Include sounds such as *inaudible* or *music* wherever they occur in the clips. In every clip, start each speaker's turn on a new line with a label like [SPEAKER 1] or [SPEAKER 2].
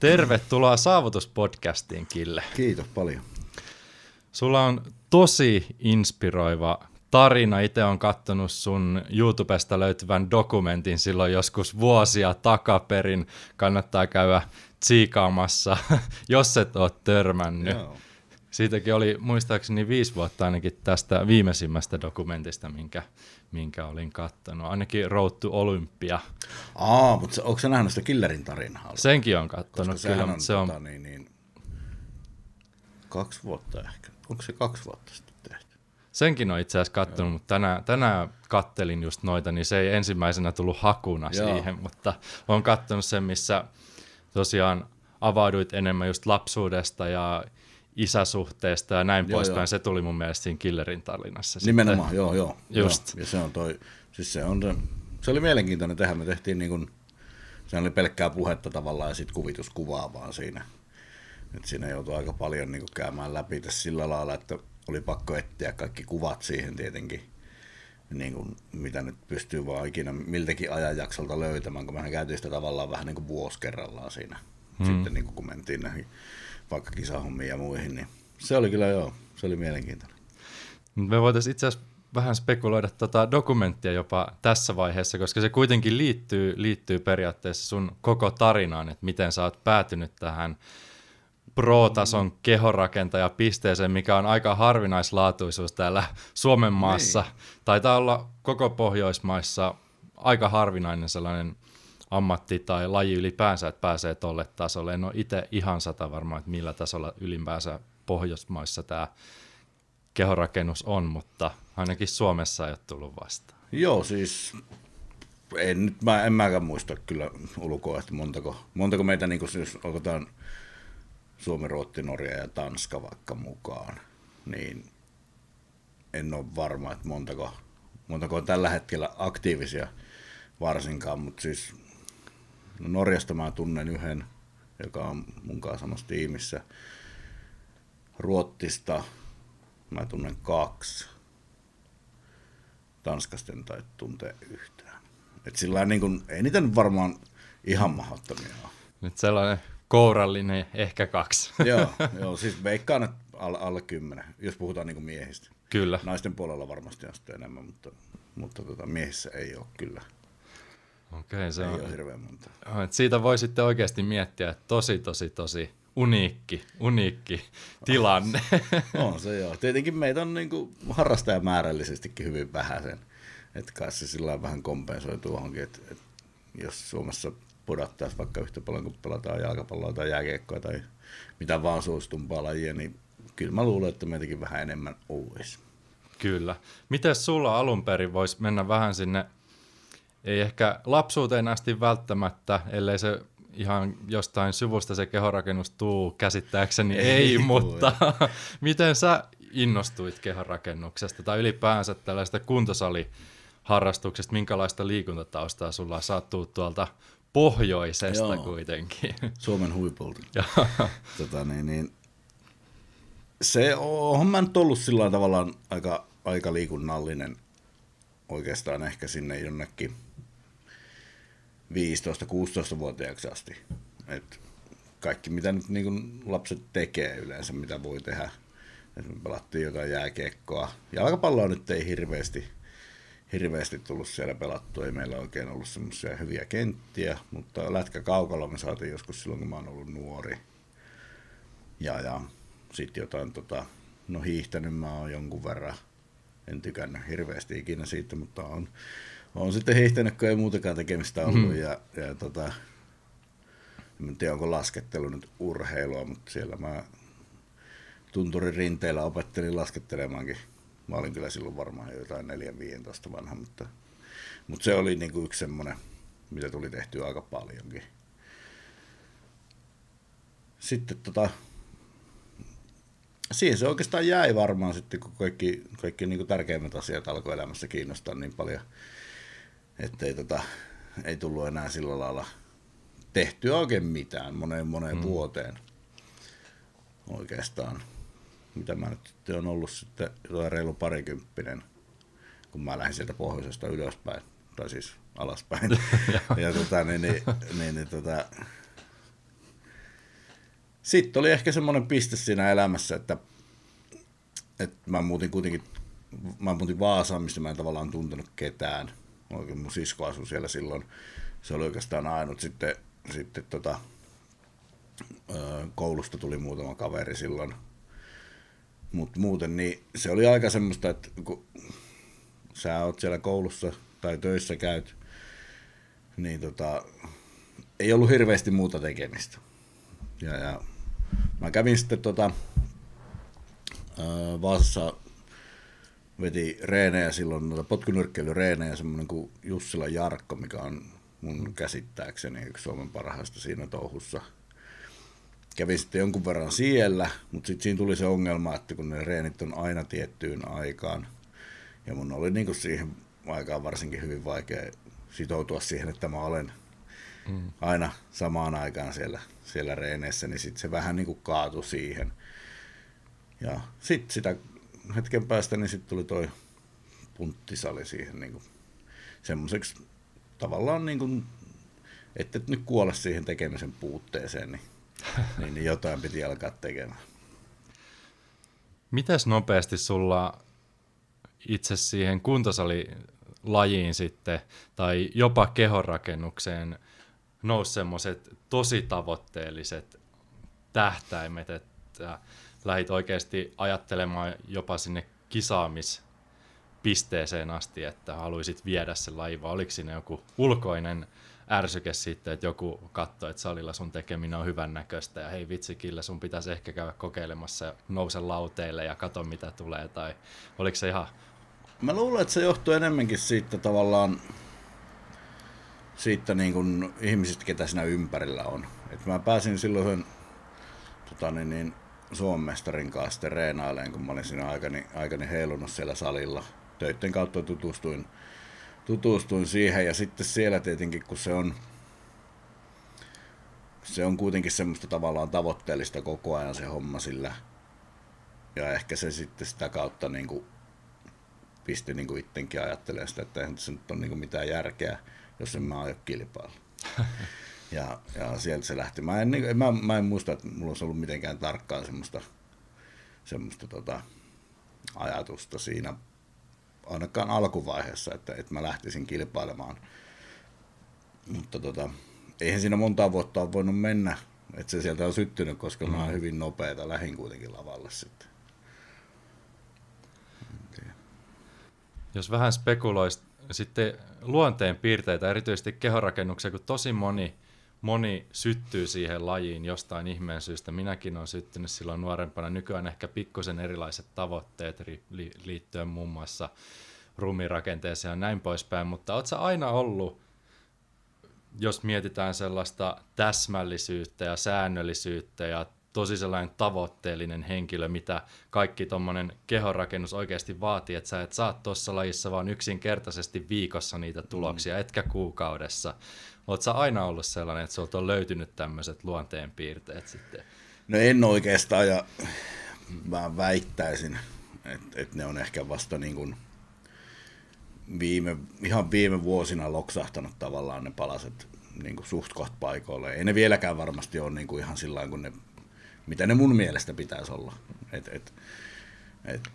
[SPEAKER 1] Tervetuloa Saavutuspodcastiin, Kille.
[SPEAKER 2] Kiitos paljon.
[SPEAKER 1] Sulla on tosi inspiroiva tarina. Itse on katsonut sun YouTubesta löytyvän dokumentin silloin joskus vuosia takaperin. Kannattaa käydä tsiikaamassa, *laughs* jos et ole törmännyt. Joo. Siitäkin oli muistaakseni viisi vuotta ainakin tästä viimeisimmästä dokumentista, minkä, minkä olin kattonut. Ainakin Road to Olympia.
[SPEAKER 2] Aa, mutta onko se nähnyt sitä Killerin tarinaa?
[SPEAKER 1] Senkin on kattonut.
[SPEAKER 2] kyllä, on, se on... Tota, niin, niin, kaksi vuotta ehkä. Onko se kaksi vuotta sitten tehty?
[SPEAKER 1] Senkin on itse asiassa kattonut, mutta tänään, tänään kattelin just noita, niin se ei ensimmäisenä tullut hakuna Joo. siihen, mutta on kattonut sen, missä tosiaan avauduit enemmän just lapsuudesta ja isäsuhteesta ja näin joo, poispäin. Joo. Se tuli mun mielestä siinä Killerin tarinassa.
[SPEAKER 2] Nimenomaan, sitten. joo, joo. *laughs* Just. Joo. Ja se on toi, siis se on, se oli mielenkiintoinen tehdä. Me tehtiin niin kuin, se oli pelkkää puhetta tavallaan ja sitten kuvituskuvaa vaan siinä. Et siinä joutui aika paljon niin kuin käymään läpi tässä sillä lailla, että oli pakko etsiä kaikki kuvat siihen tietenkin, niin kuin, mitä nyt pystyy vaan ikinä miltäkin ajanjaksolta löytämään, kun mehän käytiin sitä tavallaan vähän niin kuin vuosi kerrallaan siinä. Hmm. Sitten niin kuin, kun mentiin näihin vaikka kisahommiin ja muihin, niin se oli kyllä joo, se oli mielenkiintoinen.
[SPEAKER 1] Me voitaisiin itse asiassa vähän spekuloida tota dokumenttia jopa tässä vaiheessa, koska se kuitenkin liittyy, liittyy periaatteessa sun koko tarinaan, että miten sä oot päätynyt tähän pro-tason kehorakentaja pisteeseen, mikä on aika harvinaislaatuisuus täällä Suomen maassa. Niin. Taitaa olla koko Pohjoismaissa aika harvinainen sellainen ammatti tai laji ylipäänsä, että pääsee tolle tasolle. En ole itse ihan sata varma, että millä tasolla ylipäänsä Pohjoismaissa tämä kehorakennus on, mutta ainakin Suomessa ei ole tullut vastaan.
[SPEAKER 2] Joo, siis en, nyt mä, en mäkään muista kyllä ulkoa, että montako, montako meitä, niin jos otetaan Suomi, Ruotti, Norja ja Tanska vaikka mukaan, niin en ole varma, että montako, montako on tällä hetkellä aktiivisia varsinkaan, mutta siis No Norjasta mä tunnen yhden, joka on mun kanssa samassa tiimissä. Ruottista mä tunnen kaksi. Tanskasta en tai tuntee yhtään. Et sillä niin kun, ei niitä nyt varmaan ihan mahdottomia ole.
[SPEAKER 1] Nyt sellainen kourallinen ehkä kaksi. *laughs*
[SPEAKER 2] joo, *laughs* joo, siis veikkaan, että alle, alle kymmenen, jos puhutaan niin miehistä.
[SPEAKER 1] Kyllä.
[SPEAKER 2] Naisten puolella varmasti on sitten enemmän, mutta, mutta tota, miehissä ei ole kyllä.
[SPEAKER 1] Okei, se
[SPEAKER 2] ei
[SPEAKER 1] on...
[SPEAKER 2] ole hirveän monta.
[SPEAKER 1] Siitä voi sitten oikeasti miettiä, että tosi, tosi, tosi uniikki, uniikki tilanne.
[SPEAKER 2] on se joo. Tietenkin meitä on niin kuin harrastajamäärällisesti hyvin vähäisen. Että kai se sillä vähän kompensoi tuohonkin, että, että jos Suomessa pudottaisi vaikka yhtä paljon kuin pelataan jalkapalloa tai jääkiekkoa tai mitä vaan suositumpaa lajia, niin kyllä mä luulen, että meitäkin vähän enemmän olisi.
[SPEAKER 1] Kyllä. Miten sulla alun perin voisi mennä vähän sinne ei ehkä lapsuuteen asti välttämättä, ellei se ihan jostain syvusta se kehorakennus tuu käsittääkseni, ei, ei mutta *laughs* miten sä innostuit kehorakennuksesta tai ylipäänsä tällaista kuntosaliharrastuksesta, minkälaista liikuntataustaa sulla sattuu tuolta pohjoisesta Joo. kuitenkin? *laughs*
[SPEAKER 2] Suomen huipulta. *laughs* tota, niin, niin, se on mä nyt ollut sillä tavalla aika, aika liikunnallinen oikeastaan ehkä sinne jonnekin 15-16-vuotiaaksi asti. Et kaikki mitä nyt niin lapset tekee yleensä, mitä voi tehdä. Et me pelattiin jotain jääkiekkoa. Jalkapalloa nyt ei hirveästi, hirveästi tullut siellä pelattua. Ei meillä oikein ollut semmoisia hyviä kenttiä, mutta lätkäkaukalla me saatiin joskus silloin, kun mä oon ollut nuori. Ja, ja sitten jotain, tota, no hiihtänyt mä oon jonkun verran. En tykännyt hirveästi ikinä siitä, mutta on on sitten hiihtänyt, kun ei muutakaan tekemistä ollut. Mm. Ja, ja tota, en tiedä, onko laskettelu nyt urheilua, mutta siellä mä tunturin rinteillä opettelin laskettelemaankin. Mä olin kyllä silloin varmaan jotain 4-15 vanha, mutta, mutta se oli niin kuin yksi semmoinen, mitä tuli tehtyä aika paljonkin. Sitten tota, siihen se oikeastaan jäi varmaan sitten, kun kaikki, kaikki niin kuin tärkeimmät asiat alkoi elämässä kiinnostaa niin paljon – että ei, tota, ei tullut enää sillä lailla tehtyä oikein mitään moneen moneen mm. vuoteen oikeastaan. Mitä mä nyt on ollut sitten jotain reilu parikymppinen, kun mä lähdin sieltä pohjoisesta ylöspäin, tai siis alaspäin. *laughs* *laughs* ja tota, niin, niin, niin, niin, tota, sitten oli ehkä semmoinen piste siinä elämässä, että, että mä muutin kuitenkin, mä muutin Vaasaan, mistä mä en tavallaan tuntenut ketään. Oikein mun sisko asui siellä silloin. Se oli oikeastaan ainut. Sitten, sitten tota, koulusta tuli muutama kaveri silloin. Mutta muuten niin se oli aika semmoista, että kun sä oot siellä koulussa tai töissä käyt, niin tota, ei ollut hirveästi muuta tekemistä. Ja, ja mä kävin sitten tota, Vaasassa veti reenejä silloin, noita potkunyrkkeilyreenejä, semmoinen kuin Jussila Jarkko, mikä on mun käsittääkseni yksi Suomen parhaista siinä touhussa. Kävin sitten jonkun verran siellä, mutta sitten siinä tuli se ongelma, että kun ne reenit on aina tiettyyn aikaan, ja mun oli niin kuin siihen aikaan varsinkin hyvin vaikea sitoutua siihen, että mä olen mm. aina samaan aikaan siellä, siellä reeneissä, niin sitten se vähän niin kuin kaatui siihen. Ja sitten sitä hetken päästä, niin sitten tuli toi punttisali siihen niin kuin semmoiseksi tavallaan niin kuin, että et nyt kuole siihen tekemisen puutteeseen, niin, *laughs* niin, niin jotain piti alkaa tekemään.
[SPEAKER 1] Mitäs nopeasti sulla itse siihen kuntosalilajiin sitten, tai jopa kehonrakennukseen nousi semmoiset tosi tavoitteelliset tähtäimet, että lähit oikeasti ajattelemaan jopa sinne kisaamispisteeseen asti, että haluaisit viedä se laiva. Oliko siinä joku ulkoinen ärsyke sitten, että joku katsoi, että salilla sun tekeminen on hyvän näköistä ja hei vitsi Kille, sun pitäisi ehkä käydä kokeilemassa ja nouse lauteille ja katso mitä tulee, tai oliko se ihan...
[SPEAKER 2] Mä luulen, että se johtuu enemmänkin siitä tavallaan siitä niin kuin ihmisistä, ketä siinä ympärillä on. Et mä pääsin silloin tota niin, niin, Suomen mestarin kanssa sitten kun mä olin siinä aikani, aikani heilunut siellä salilla. Töitten kautta tutustuin, tutustuin siihen ja sitten siellä tietenkin, kun se on, se on kuitenkin semmoista tavallaan tavoitteellista koko ajan se homma sillä. Ja ehkä se sitten sitä kautta niin kuin pisti niin kuin ittenkin ajattelemaan sitä, että eihän tässä nyt ole niin kuin mitään järkeä, jos en mä aio kilpailla. *laughs* Ja, ja sieltä se lähti. Mä en, niin, mä, mä en muista, että mulla olisi ollut mitenkään tarkkaan semmoista, semmoista tota, ajatusta siinä ainakaan alkuvaiheessa, että, että mä lähtisin kilpailemaan. Mutta tota, eihän siinä monta vuotta ole voinut mennä, että se sieltä on syttynyt, koska mm. mä oon mm. hyvin nopeita, lähin kuitenkin lavalle sitten.
[SPEAKER 1] Jos vähän spekuloisi sitten luonteen piirteitä, erityisesti kehorakennuksia, kun tosi moni moni syttyy siihen lajiin jostain ihmeen syystä. Minäkin olen syttynyt silloin nuorempana. Nykyään ehkä pikkusen erilaiset tavoitteet liittyen muun muassa rumirakenteeseen ja näin poispäin, mutta oletko aina ollut, jos mietitään sellaista täsmällisyyttä ja säännöllisyyttä ja tosi sellainen tavoitteellinen henkilö, mitä kaikki tuommoinen kehonrakennus oikeasti vaatii, että sä et saa tuossa lajissa vaan yksinkertaisesti viikossa niitä tuloksia, mm. etkä kuukaudessa, Oletko aina ollut sellainen, että sulta on löytynyt tämmöiset luonteenpiirteet sitten?
[SPEAKER 2] No en oikeastaan, ja mä väittäisin, että, että ne on ehkä vasta niin kuin viime, ihan viime vuosina loksahtanut tavallaan ne palaset niin kuin suht koht paikoille. Ei ne vieläkään varmasti ole niin kuin ihan sillä kuin ne, mitä ne mun mielestä pitäisi olla. Et, et, et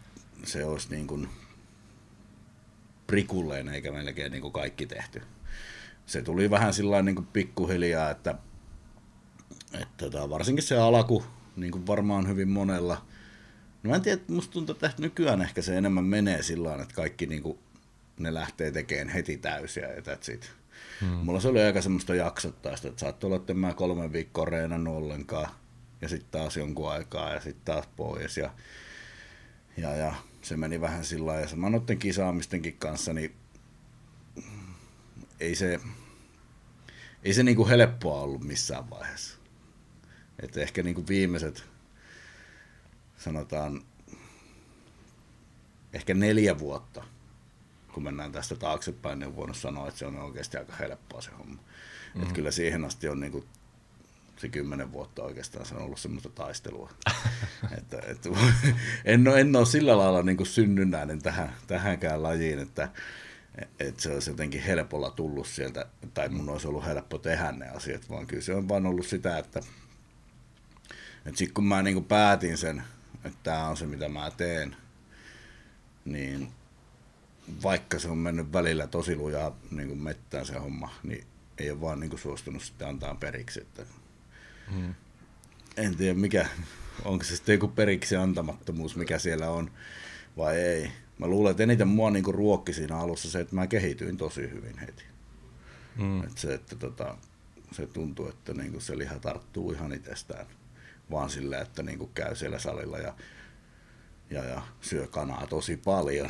[SPEAKER 2] se olisi niin kuin prikulleen eikä melkein niin kuin kaikki tehty se tuli vähän sillä niin kuin pikkuhiljaa, että, että tota, varsinkin se alku, niin kuin varmaan hyvin monella, no mä en tiedä, musta tuntuu, että nykyään ehkä se enemmän menee sillä että kaikki niin kuin, ne lähtee tekemään heti täysiä ja that's it. Hmm. Mulla se oli aika semmoista jaksottaista, että saattoi olla, että mä kolme viikkoa reenannut ollenkaan ja sitten taas jonkun aikaa ja sitten taas pois ja, ja, ja se meni vähän sillä lailla. Ja sama noiden kisaamistenkin kanssa, niin ei se, ei se niinku helppoa ollut missään vaiheessa. Et ehkä niinku viimeiset, sanotaan, ehkä neljä vuotta, kun mennään tästä taaksepäin, niin on voinut sanoa, että se on oikeasti aika helppoa se homma. Mm-hmm. Et kyllä siihen asti on niinku se kymmenen vuotta oikeastaan se on ollut semmoista taistelua. *laughs* että, että, *laughs* en, ole, en ole sillä lailla niin synnynnäinen tähän, tähänkään lajiin, että että se olisi jotenkin helpolla tullut sieltä, tai mun olisi ollut helppo tehdä ne asiat, vaan kyllä se on vaan ollut sitä, että, Sitten kun mä niin päätin sen, että tämä on se mitä mä teen, niin vaikka se on mennyt välillä tosi lujaa niin mettään se homma, niin ei ole vaan niin kuin suostunut sitten antaa periksi. Että hmm. En tiedä mikä, onko se sitten joku periksi antamattomuus, mikä siellä on vai ei. Mä luulen, että eniten mua niin ruokki siinä alussa se, että mä kehityin tosi hyvin heti. Hmm. Et se, että tota, se tuntuu, että niin se liha tarttuu ihan itsestään vaan sillä, että niin käy siellä salilla ja ja, ja syö kanaa tosi paljon.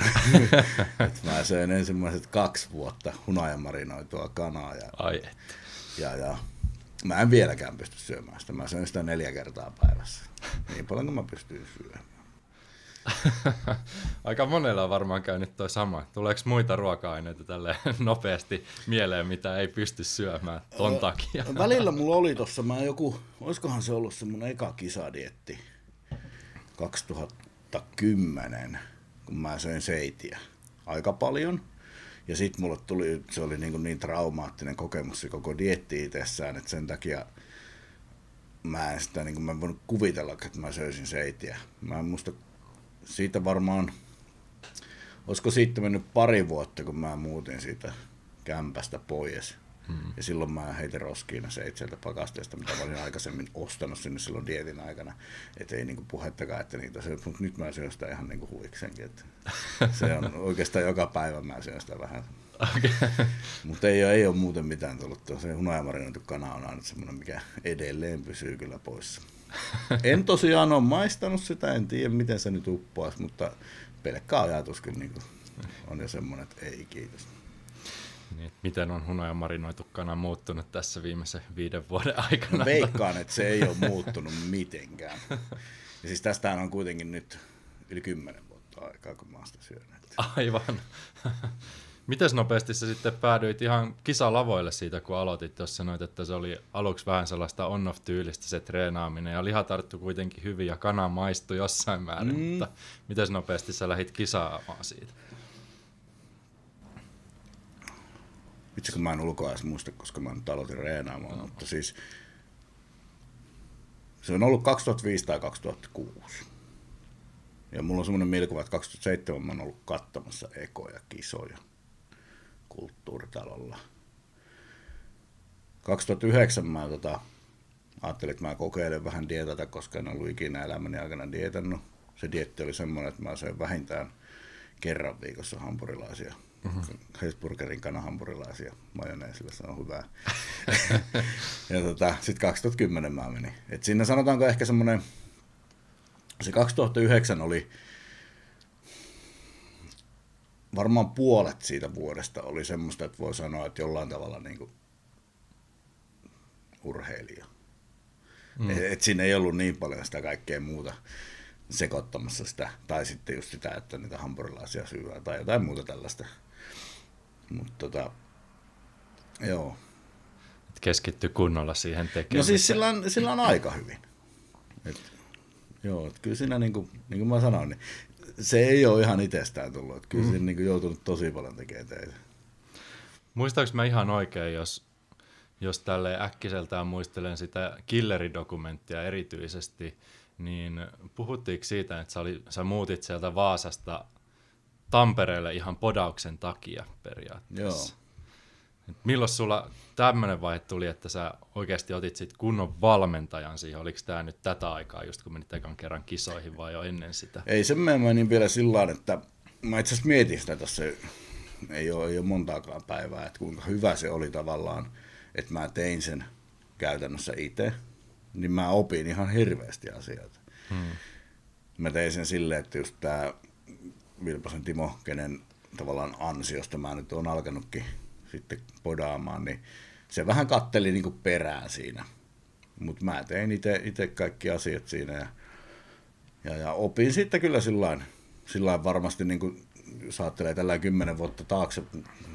[SPEAKER 2] *laughs* Et mä söin ensimmäiset kaksi vuotta hunajamarinoitua kanaa. Ja,
[SPEAKER 1] Ai
[SPEAKER 2] ja, ja mä en vieläkään pysty syömään sitä. Mä söin sitä neljä kertaa päivässä. Niin paljon kuin mä pystyn syömään. *laughs*
[SPEAKER 1] Aika monella on varmaan käynyt toi sama. Tuleeko muita ruoka-aineita tälle *laughs* nopeasti mieleen, mitä ei pysty syömään ton takia? *laughs*
[SPEAKER 2] Välillä mulla oli tossa, mä joku, olisikohan se ollut semmonen eka kisadietti 2000 2010, kun mä söin seitiä aika paljon. Ja sitten mulle tuli, se oli niin, niin traumaattinen kokemus se koko dietti itsessään, että sen takia mä en sitä, niin kuin mä en voinut kuvitella, että mä söisin seitiä. Mä en muista siitä varmaan, olisiko siitä mennyt pari vuotta, kun mä muutin siitä kämpästä pois. Hmm. Ja silloin mä heitin roskiin ne seitseltä pakasteesta, mitä mä olin aikaisemmin ostanut sinne silloin dietin aikana. Että ei niinku puhettakaan, että niitä se, mutta nyt mä syön sitä ihan niinku huiksenkin. Että se on *laughs* oikeastaan joka päivä mä syön sitä vähän. Okay. Mutta ei, ei ole muuten mitään tullut. Se hunajamarinoitu kana on aina semmoinen, mikä edelleen pysyy kyllä poissa. *laughs* En tosiaan ole maistanut sitä, en tiedä miten se nyt uppoaisi, mutta pelkkä ajatus kyllä niin on jo semmoinen, että ei kiitos.
[SPEAKER 1] Niin, miten on hunaja marinoitu kana muuttunut tässä viimeisen viiden vuoden aikana?
[SPEAKER 2] Veikkaan, että se ei ole muuttunut mitenkään. Ja siis tästähän on kuitenkin nyt yli kymmenen vuotta aikaa, kun mä oon sitä syönyt.
[SPEAKER 1] Aivan. Miten nopeasti sä sitten päädyit ihan kisalavoille siitä, kun aloitit, jos sanoit, että se oli aluksi vähän sellaista on-off-tyylistä se treenaaminen, ja liha tarttu kuitenkin hyvin, ja kana maistui jossain määrin, mm. mutta miten nopeasti sä lähit kisaamaan siitä?
[SPEAKER 2] Itse kun mä en ulkoa edes muista, koska mä nyt aloitin reenaamaan, no. mutta siis se on ollut 2005 tai 2006. Ja mulla on semmoinen mielikuva, että 2007 mä oon ollut katsomassa ekoja kisoja kulttuuritalolla. 2009 mä tota, ajattelin, että mä kokeilen vähän dietata, koska en ollut ikinä elämäni aikana dietannut. Se dietti oli semmoinen, että mä söin vähintään kerran viikossa hampurilaisia mm-hmm. Hesburgerin kanahampurilaisia majoneesilla, se on hyvää. *laughs* ja tota, sitten 2010 mä menin. Et siinä sanotaanko ehkä semmoinen, se 2009 oli varmaan puolet siitä vuodesta oli semmoista, että voi sanoa, että jollain tavalla niin kuin urheilija. Mm. Et, et siinä ei ollut niin paljon sitä kaikkea muuta sekoittamassa sitä, tai sitten just sitä, että niitä hampurilaisia syödään tai jotain muuta tällaista. Mutta tota, joo.
[SPEAKER 1] Keskitty kunnolla siihen tekemiseen.
[SPEAKER 2] No siis sillä on, sillä on aika hyvin. Et, joo, et kyllä siinä niin kuin, niin kuin mä sanoin, niin se ei ole ihan itsestään tullut. Et kyllä mm. siinä niin kuin joutunut tosi paljon tekemään teitä.
[SPEAKER 1] Muistaaks mä ihan oikein, jos, jos tälle äkkiseltään muistelen sitä killeridokumenttia erityisesti, niin puhuttiinko siitä, että sä, oli, sä muutit sieltä Vaasasta Tampereelle ihan podauksen takia periaatteessa. Joo. Milloin sulla tämmöinen vaihe tuli, että sä oikeasti otit sit kunnon valmentajan siihen? Oliko tämä nyt tätä aikaa, just kun menit ekan kerran kisoihin vai jo ennen sitä?
[SPEAKER 2] Ei se mene niin vielä sillä että mä itse asiassa mietin sitä tässä, ei ole, ei ole montaakaan päivää, että kuinka hyvä se oli tavallaan, että mä tein sen käytännössä itse, niin mä opin ihan hirveästi asioita. Hmm. Mä tein sen silleen, että just tämä Vilpasen Timo, kenen tavallaan ansiosta mä nyt oon alkanutkin sitten podaamaan, niin se vähän katteli niin perään siinä. Mutta mä tein itse kaikki asiat siinä ja, ja, ja opin sitten kyllä sillä varmasti, niin kuin, jos ajattelee tällä kymmenen vuotta taakse,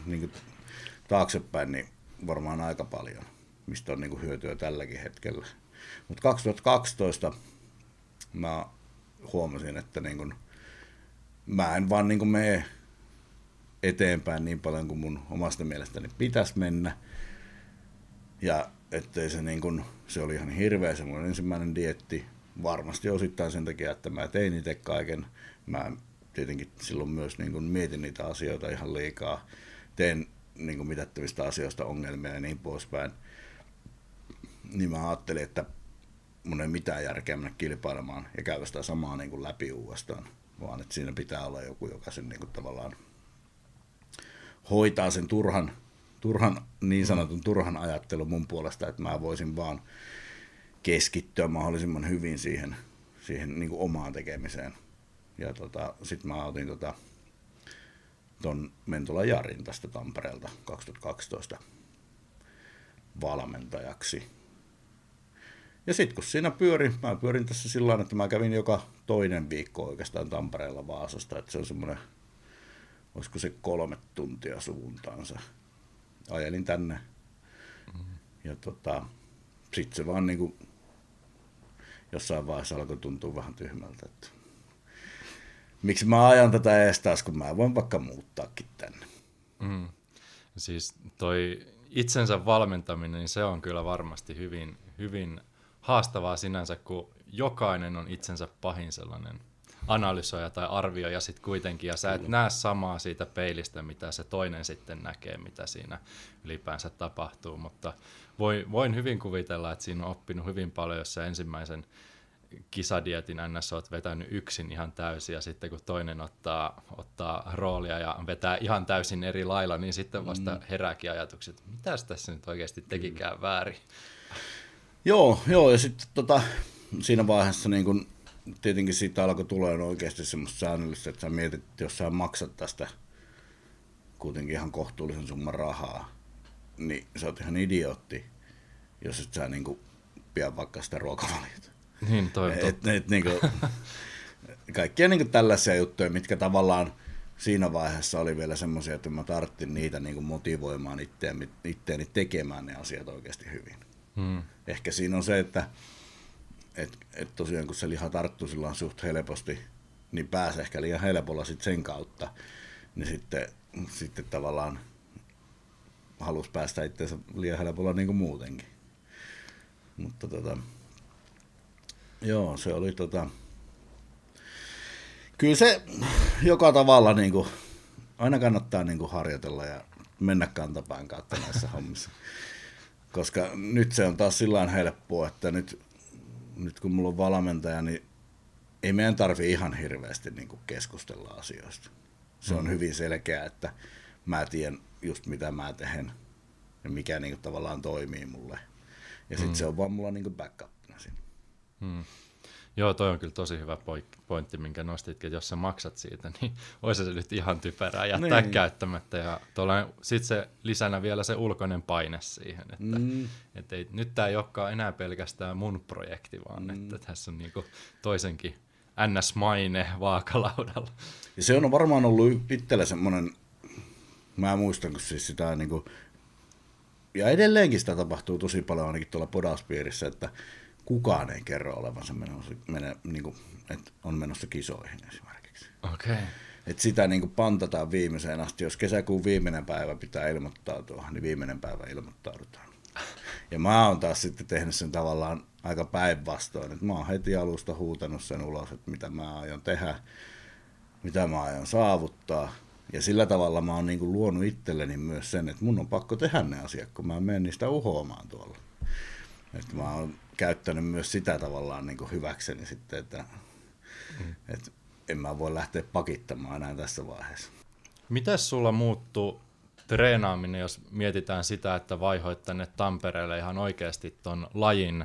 [SPEAKER 2] niin kuin, taaksepäin, niin varmaan aika paljon, mistä on niin kuin, hyötyä tälläkin hetkellä. Mutta 2012 mä huomasin, että niin kuin, mä en vaan niin mene eteenpäin niin paljon kuin mun omasta mielestäni pitäisi mennä. Ja ettei se niin kuin, se oli ihan hirveä se mun ensimmäinen dietti. varmasti osittain sen takia, että mä tein itse kaiken. Mä tietenkin silloin myös niin kuin mietin niitä asioita ihan liikaa. Teen niin kuin mitättävistä asioista ongelmia ja niin poispäin. Niin mä ajattelin, että mun ei mitään järkeä mennä kilpailemaan ja käydä sitä samaa niin kuin läpi uudestaan, vaan että siinä pitää olla joku, joka sen niin kuin tavallaan hoitaa sen turhan, turhan, niin sanotun turhan ajattelun mun puolesta, että mä voisin vaan keskittyä mahdollisimman hyvin siihen, siihen niin kuin omaan tekemiseen. Ja tota, sitten mä otin tota, ton Mentola Jarin tästä Tampereelta 2012 valmentajaksi. Ja sitten kun siinä pyörin, mä pyörin tässä sillä että mä kävin joka toinen viikko oikeastaan Tampereella Vaasasta, että se on semmoinen, olisiko se kolme tuntia suuntaansa. Ajelin tänne. Mm-hmm. Ja tota, sitten se vaan niinku jossain vaiheessa alkoi tuntua vähän tyhmältä, että miksi mä ajan tätä ees taas, kun mä voin vaikka muuttaakin tänne.
[SPEAKER 1] Mm. Siis toi itsensä valmentaminen, niin se on kyllä varmasti hyvin, hyvin haastavaa sinänsä, kun jokainen on itsensä pahin sellainen analysoija tai arvioija sitten kuitenkin, ja sä et näe samaa siitä peilistä, mitä se toinen sitten näkee, mitä siinä ylipäänsä tapahtuu, mutta voin, voin hyvin kuvitella, että siinä on oppinut hyvin paljon, jos sä ensimmäisen kisadietin ns. oot vetänyt yksin ihan täysin ja sitten kun toinen ottaa, ottaa roolia ja vetää ihan täysin eri lailla, niin sitten vasta mm. herääkin ajatukset, että mitä tässä nyt oikeasti tekikään väärin.
[SPEAKER 2] Joo, joo ja sitten tota, siinä vaiheessa niin kun, tietenkin siitä alkoi tulla oikeasti semmoista säännöllistä, että sä mietit, että jos sä maksat tästä kuitenkin ihan kohtuullisen summan rahaa, niin sä oot ihan idiootti, jos et sä niin pian vaikka sitä ruokavaliota.
[SPEAKER 1] Niin, toi
[SPEAKER 2] et, et, et, niin kuin, *laughs* kaikkia niin kuin tällaisia juttuja, mitkä tavallaan siinä vaiheessa oli vielä semmoisia, että mä tarttin niitä niin kuin motivoimaan itteeni, itteeni tekemään ne asiat oikeasti hyvin. Hmm. Ehkä siinä on se, että et, et tosiaan kun se liha tarttuu silloin suht helposti, niin pääsee ehkä liian helpolla sit sen kautta, niin sitten, sitten tavallaan halusi päästä itseensä liian helpolla niin kuin muutenkin. Mutta tota, joo, se oli tota, kyllä se joka tavalla niin kuin, aina kannattaa niin kuin harjoitella ja mennä kantapään kautta näissä hommissa. Koska nyt se on taas sillä helppoa, että nyt, nyt kun mulla on valmentaja, niin ei meidän tarvi ihan hirveästi niin kuin keskustella asioista. Se on mm. hyvin selkeä, että mä tiedän just mitä mä teen ja mikä niin kuin, tavallaan toimii mulle. Ja sitten mm. se on vaan mulla niin kuin backupina siinä. Mm.
[SPEAKER 1] Joo, toi on kyllä tosi hyvä pointti, minkä nostitkin, että jos sä maksat siitä, *laughs* niin olisi se nyt ihan typerää jättää niin. käyttämättä. Ja sitten se lisänä vielä se ulkoinen paine siihen, että mm. et ei, nyt tämä ei olekaan enää pelkästään mun projekti, vaan mm. että tässä on niinku toisenkin NS-maine vaakalaudalla.
[SPEAKER 2] Ja se on varmaan ollut itsellä semmoinen, mä muistan, kun siis sitä niin kuin, ja edelleenkin sitä tapahtuu tosi paljon ainakin tuolla podaspiirissä, että kukaan ei kerro olevansa menossa, mene, niin kuin, että on menossa kisoihin esimerkiksi.
[SPEAKER 1] Okay.
[SPEAKER 2] Et sitä niin kuin pantataan viimeiseen asti. Jos kesäkuun viimeinen päivä pitää ilmoittautua, niin viimeinen päivä ilmoittaudutaan. Ja mä oon taas sitten tehnyt sen tavallaan aika päinvastoin, että mä oon heti alusta huutanut sen ulos, että mitä mä aion tehdä, mitä mä aion saavuttaa. Ja sillä tavalla mä oon niin kuin luonut itselleni myös sen, että mun on pakko tehdä ne asiat, kun mä menen niistä uhoamaan tuolla. Että mä oon käyttänyt myös sitä tavallaan niin kuin hyväkseni sitten, että, mm. että en mä voi lähteä pakittamaan enää tässä vaiheessa.
[SPEAKER 1] Mitäs sulla muuttuu treenaaminen, jos mietitään sitä, että vaihoit tänne Tampereelle ihan oikeasti ton lajin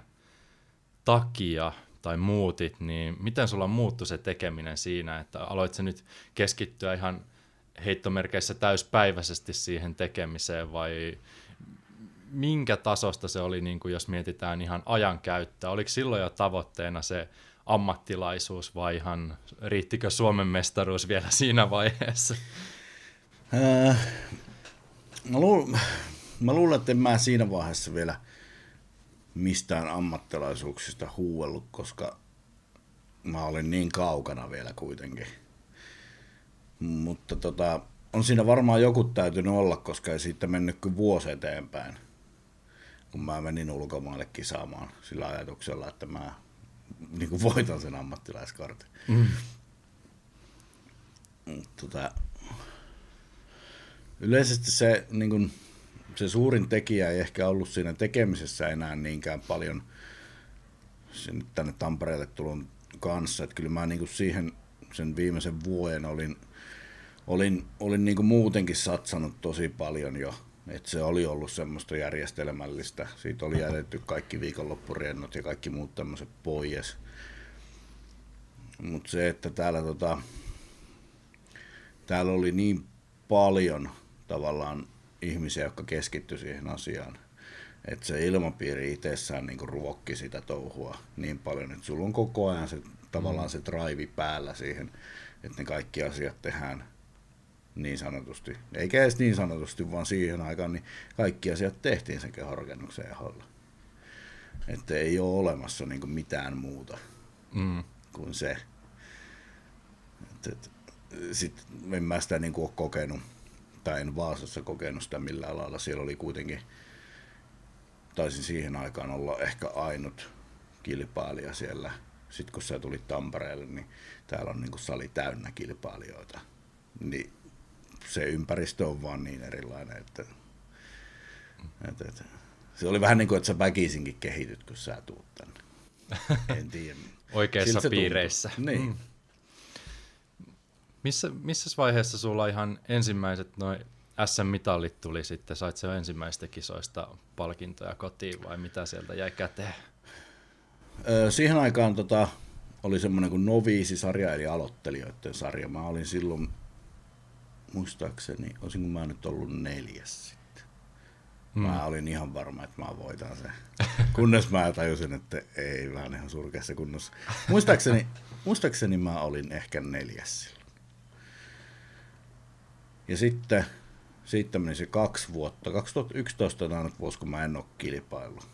[SPEAKER 1] takia tai muutit, niin miten sulla muuttui se tekeminen siinä, että aloit se nyt keskittyä ihan heittomerkeissä täyspäiväisesti siihen tekemiseen vai minkä tasosta se oli, niin kuin jos mietitään ihan ajankäyttöä? Oliko silloin jo tavoitteena se ammattilaisuus vai ihan riittikö Suomen mestaruus vielä siinä vaiheessa?
[SPEAKER 2] Äh, mä, luulen, mä luulen, että en mä siinä vaiheessa vielä mistään ammattilaisuuksista huuellut, koska mä olin niin kaukana vielä kuitenkin. Mutta tota, on siinä varmaan joku täytynyt olla, koska ei siitä mennyt kuin vuosi eteenpäin kun mä menin ulkomaille kisaamaan sillä ajatuksella, että mä niin kuin voitan sen ammattilaiskortin. Mm. Tota, yleisesti se, niin kuin, se suurin tekijä ei ehkä ollut siinä tekemisessä enää niinkään paljon sen, tänne Tampereelle tulon kanssa. Että kyllä mä niin kuin siihen sen viimeisen vuoden olin, olin, olin niin kuin muutenkin satsannut tosi paljon jo. Että se oli ollut semmoista järjestelmällistä. Siitä oli jätetty kaikki viikonloppurennot ja kaikki muut tämmöiset pois. Mutta se, että täällä, tota, täällä oli niin paljon tavallaan ihmisiä, jotka keskitty siihen asiaan. Että se ilmapiiri itsessään niin ruokki sitä touhua niin paljon, että sulla on koko ajan se, tavallaan se drive päällä siihen, että ne kaikki asiat tehdään niin sanotusti. Eikä edes niin sanotusti, vaan siihen aikaan niin kaikki asiat tehtiin sen kehorakennuksen ehdolla. Että ei ole olemassa niin mitään muuta mm. kuin se. Sitten en mä sitä niin ole kokenut tai en Vaasassa kokenut sitä millään lailla. Siellä oli kuitenkin, taisin siihen aikaan olla ehkä ainut kilpailija siellä. Sitten kun sä tulit Tampereelle, niin täällä on niin kuin sali täynnä kilpailijoita. Niin se ympäristö on vaan niin erilainen, että, että, että se oli vähän niin kuin, että sä väkisinkin kehityt, kun sä tuut tänne. *laughs* En tiedä.
[SPEAKER 1] Oikeissa piireissä.
[SPEAKER 2] Niin. Mm.
[SPEAKER 1] Missä, missä vaiheessa sulla ihan ensimmäiset noin SM-mitallit tuli sitten? Sait se ensimmäistä kisoista palkintoja kotiin vai mitä sieltä jäi käteen?
[SPEAKER 2] Öö, siihen aikaan tota, oli semmoinen kuin noviisi-sarja, eli aloittelijoiden sarja. Mä olin silloin, muistaakseni, olisinko mä nyt ollut neljäs sitten. Hmm. Mä olin ihan varma, että mä voitan sen. *laughs* Kunnes mä tajusin, että ei vähän ihan surkeassa kunnossa. Muistaakseni, *laughs* muistaakseni mä olin ehkä neljäs silloin. Ja sitten siitä meni se kaksi vuotta. 2011 on ainut vuosi, kun mä en ole kilpaillut.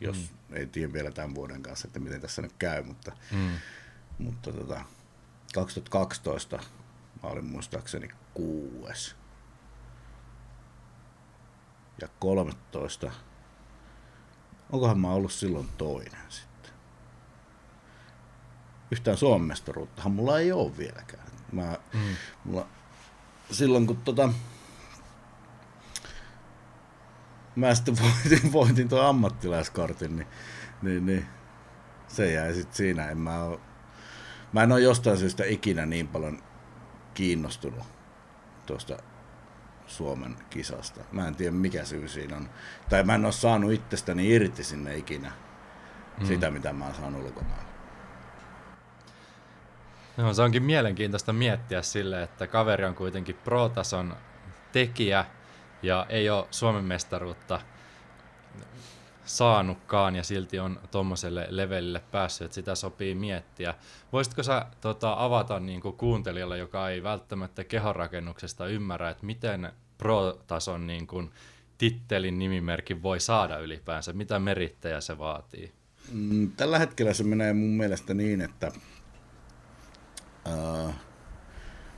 [SPEAKER 2] Jos mm. ei tiedä vielä tämän vuoden kanssa, että miten tässä nyt käy, mutta, mm. mutta tota, 2012 mä olin muistaakseni kuues. Ja 13. Onkohan mä ollut silloin toinen sitten? Yhtään Suomen mestaruuttahan mulla ei ole vieläkään. Mä, mm. mulla silloin kun tota, mä sitten *laughs* voitin, voitin tuon ammattilaiskortin, niin, niin, niin se jäi sitten siinä. En mä, oo, mä en ole jostain syystä ikinä niin paljon kiinnostunut tuosta Suomen kisasta. Mä en tiedä mikä syy siinä on. Tai mä en ole saanut itsestäni irti sinne ikinä mm. sitä, mitä mä oon saanut ulkomailla.
[SPEAKER 1] No, se onkin mielenkiintoista miettiä sille, että kaveri on kuitenkin pro-tason tekijä ja ei ole Suomen mestaruutta saanutkaan ja silti on tuommoiselle levelille päässyt, että sitä sopii miettiä. Voisitko sä tota, avata niin kuin kuuntelijalle, joka ei välttämättä kehonrakennuksesta ymmärrä, että miten pro-tason niin kuin, tittelin nimimerkin voi saada ylipäänsä, mitä merittejä se vaatii?
[SPEAKER 2] Mm, tällä hetkellä se menee mun mielestä niin, että äh,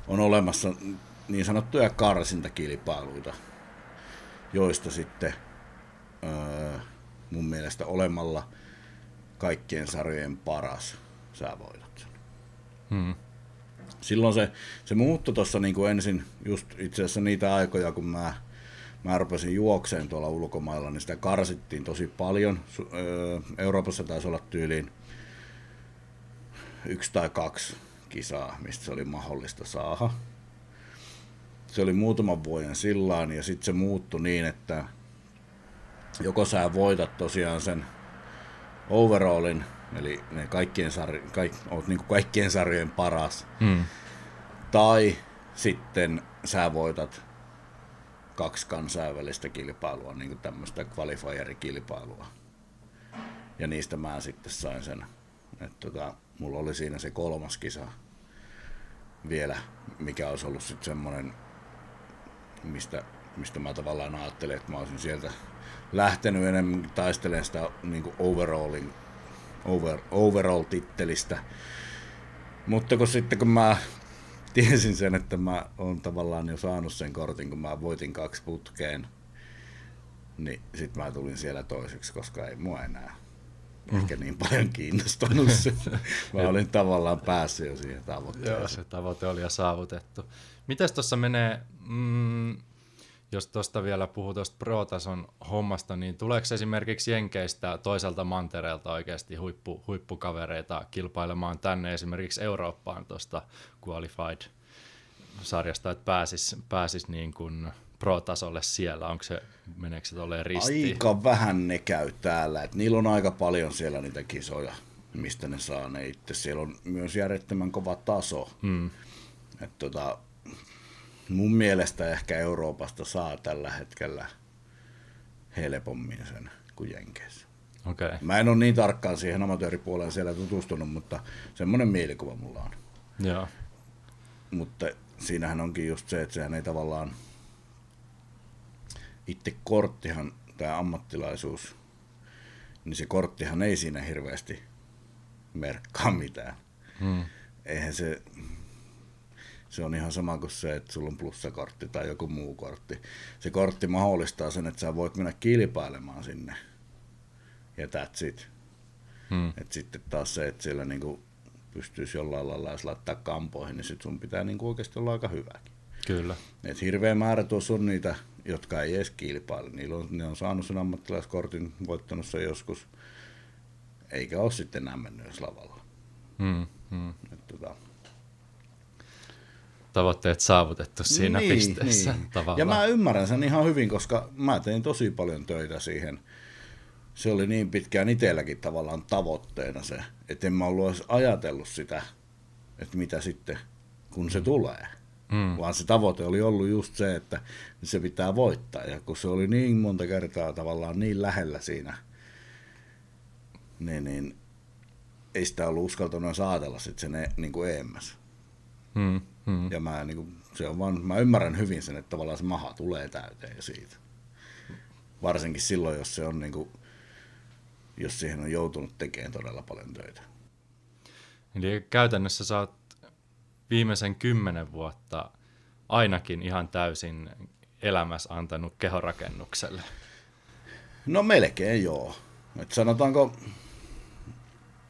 [SPEAKER 2] on olemassa niin sanottuja karsintakilpailuita, joista sitten äh, mun mielestä olemalla kaikkien sarjojen paras sä voitat sen. Hmm. Silloin se, se muuttui tuossa niin ensin just itse asiassa niitä aikoja, kun mä, mä rupesin juokseen tuolla ulkomailla, niin sitä karsittiin tosi paljon. Euroopassa taisi olla tyyliin yksi tai kaksi kisaa, mistä se oli mahdollista saada. Se oli muutaman vuoden sillaan ja sitten se muuttui niin, että joko sä voitat tosiaan sen overallin, eli ne kaikkien, sarj- kaik, oot niin kuin kaikkien sarjojen paras, hmm. tai sitten sä voitat kaksi kansainvälistä kilpailua, niin kuin tämmöistä qualifier-kilpailua. Ja niistä mä sitten sain sen, että tota, mulla oli siinä se kolmas kisa vielä, mikä olisi ollut sitten semmoinen, mistä, mistä mä tavallaan ajattelin, että mä olisin sieltä lähtenyt enemmän taistelemaan sitä niin overallin, over, overall-tittelistä. Mutta kun sitten kun mä tiesin sen, että mä oon tavallaan jo saanut sen kortin, kun mä voitin kaksi putkeen, niin sitten mä tulin siellä toiseksi, koska ei mua enää ehkä niin paljon kiinnostanut se. *laughs* Mä olin tavallaan päässyt jo siihen tavoitteeseen.
[SPEAKER 1] Joo, se tavoite oli jo saavutettu. Mites tuossa menee, mm, jos tuosta vielä puhuu tuosta pro-tason hommasta, niin tuleeko esimerkiksi Jenkeistä toiselta mantereelta oikeasti huippu, huippukavereita kilpailemaan tänne esimerkiksi Eurooppaan tuosta Qualified-sarjasta, että pääsis, pääsis niin kuin pro-tasolle siellä? Onko se, meneekö se tolleen ristiin?
[SPEAKER 2] Aika vähän ne käy täällä. Et niillä on aika paljon siellä niitä kisoja, mistä ne saa ne itse. Siellä on myös järjettömän kova taso.
[SPEAKER 1] Mm.
[SPEAKER 2] Et tota, mun mielestä ehkä Euroopasta saa tällä hetkellä helpommin sen kuin Jenkeissä.
[SPEAKER 1] Okay.
[SPEAKER 2] Mä en ole niin tarkkaan siihen amatööripuoleen siellä tutustunut, mutta semmoinen mielikuva mulla on.
[SPEAKER 1] Joo.
[SPEAKER 2] Mutta siinähän onkin just se, että sehän ei tavallaan itse korttihan, tämä ammattilaisuus, niin se korttihan ei siinä hirveästi merkkaa mitään.
[SPEAKER 1] Hmm.
[SPEAKER 2] Eihän se, se on ihan sama kuin se, että sulla on plussakortti tai joku muu kortti. Se kortti mahdollistaa sen, että sä voit mennä kilpailemaan sinne. Ja that's it.
[SPEAKER 1] Hmm.
[SPEAKER 2] Et sitten taas se, että siellä niinku pystyisi jollain lailla jos laittaa kampoihin, niin sit sun pitää niinku oikeasti olla aika hyväkin.
[SPEAKER 1] Kyllä.
[SPEAKER 2] Et hirveä määrä tuossa on niitä, jotka ei edes kilpaile. Niillä on, ne on saanut sen ammattilaiskortin, voittanut sen joskus, eikä ole sitten enää mennyt edes lavalla.
[SPEAKER 1] Hmm. Hmm.
[SPEAKER 2] Et tota,
[SPEAKER 1] Tavoitteet saavutettu siinä
[SPEAKER 2] niin,
[SPEAKER 1] pisteessä
[SPEAKER 2] niin.
[SPEAKER 1] tavallaan.
[SPEAKER 2] Ja mä ymmärrän sen ihan hyvin, koska mä tein tosi paljon töitä siihen. Se oli niin pitkään itselläkin tavallaan tavoitteena se, että en mä ollut edes ajatellut sitä, että mitä sitten, kun se tulee.
[SPEAKER 1] Mm.
[SPEAKER 2] Vaan se tavoite oli ollut just se, että se pitää voittaa. Ja kun se oli niin monta kertaa tavallaan niin lähellä siinä, niin, niin ei sitä ollut uskaltanut edes ajatella sitten sen e- niin kuin EMS.
[SPEAKER 1] Hmm. Hmm.
[SPEAKER 2] Ja mä, niin kuin, se on vaan, mä ymmärrän hyvin sen, että tavallaan se maha tulee täyteen siitä. Varsinkin silloin, jos se on niin kuin, jos siihen on joutunut tekemään todella paljon töitä.
[SPEAKER 1] Eli käytännössä sä oot viimeisen kymmenen vuotta ainakin ihan täysin elämässä antanut kehorakennukselle.
[SPEAKER 2] No melkein joo. Et sanotaanko,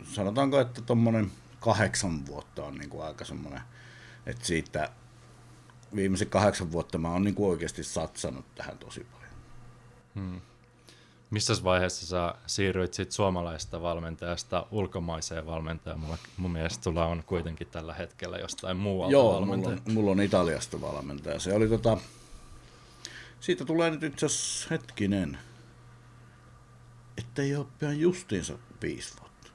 [SPEAKER 2] sanotaanko, että tuommoinen kahdeksan vuotta on niin kuin aika semmoinen, että siitä viimeiset kahdeksan vuotta mä oon niin oikeasti satsannut tähän tosi paljon.
[SPEAKER 1] Hmm. Missä vaiheessa sä siirryit sit suomalaisesta valmentajasta ulkomaiseen valmentajaan? Mulla, mun mielestä sulla on kuitenkin tällä hetkellä jostain muualta
[SPEAKER 2] Joo, mulla
[SPEAKER 1] valmentaja.
[SPEAKER 2] on, mulla on Italiasta valmentaja. Se oli tota, siitä tulee nyt itse asiassa hetkinen, että ei ole pian justiinsa viisi vuotta.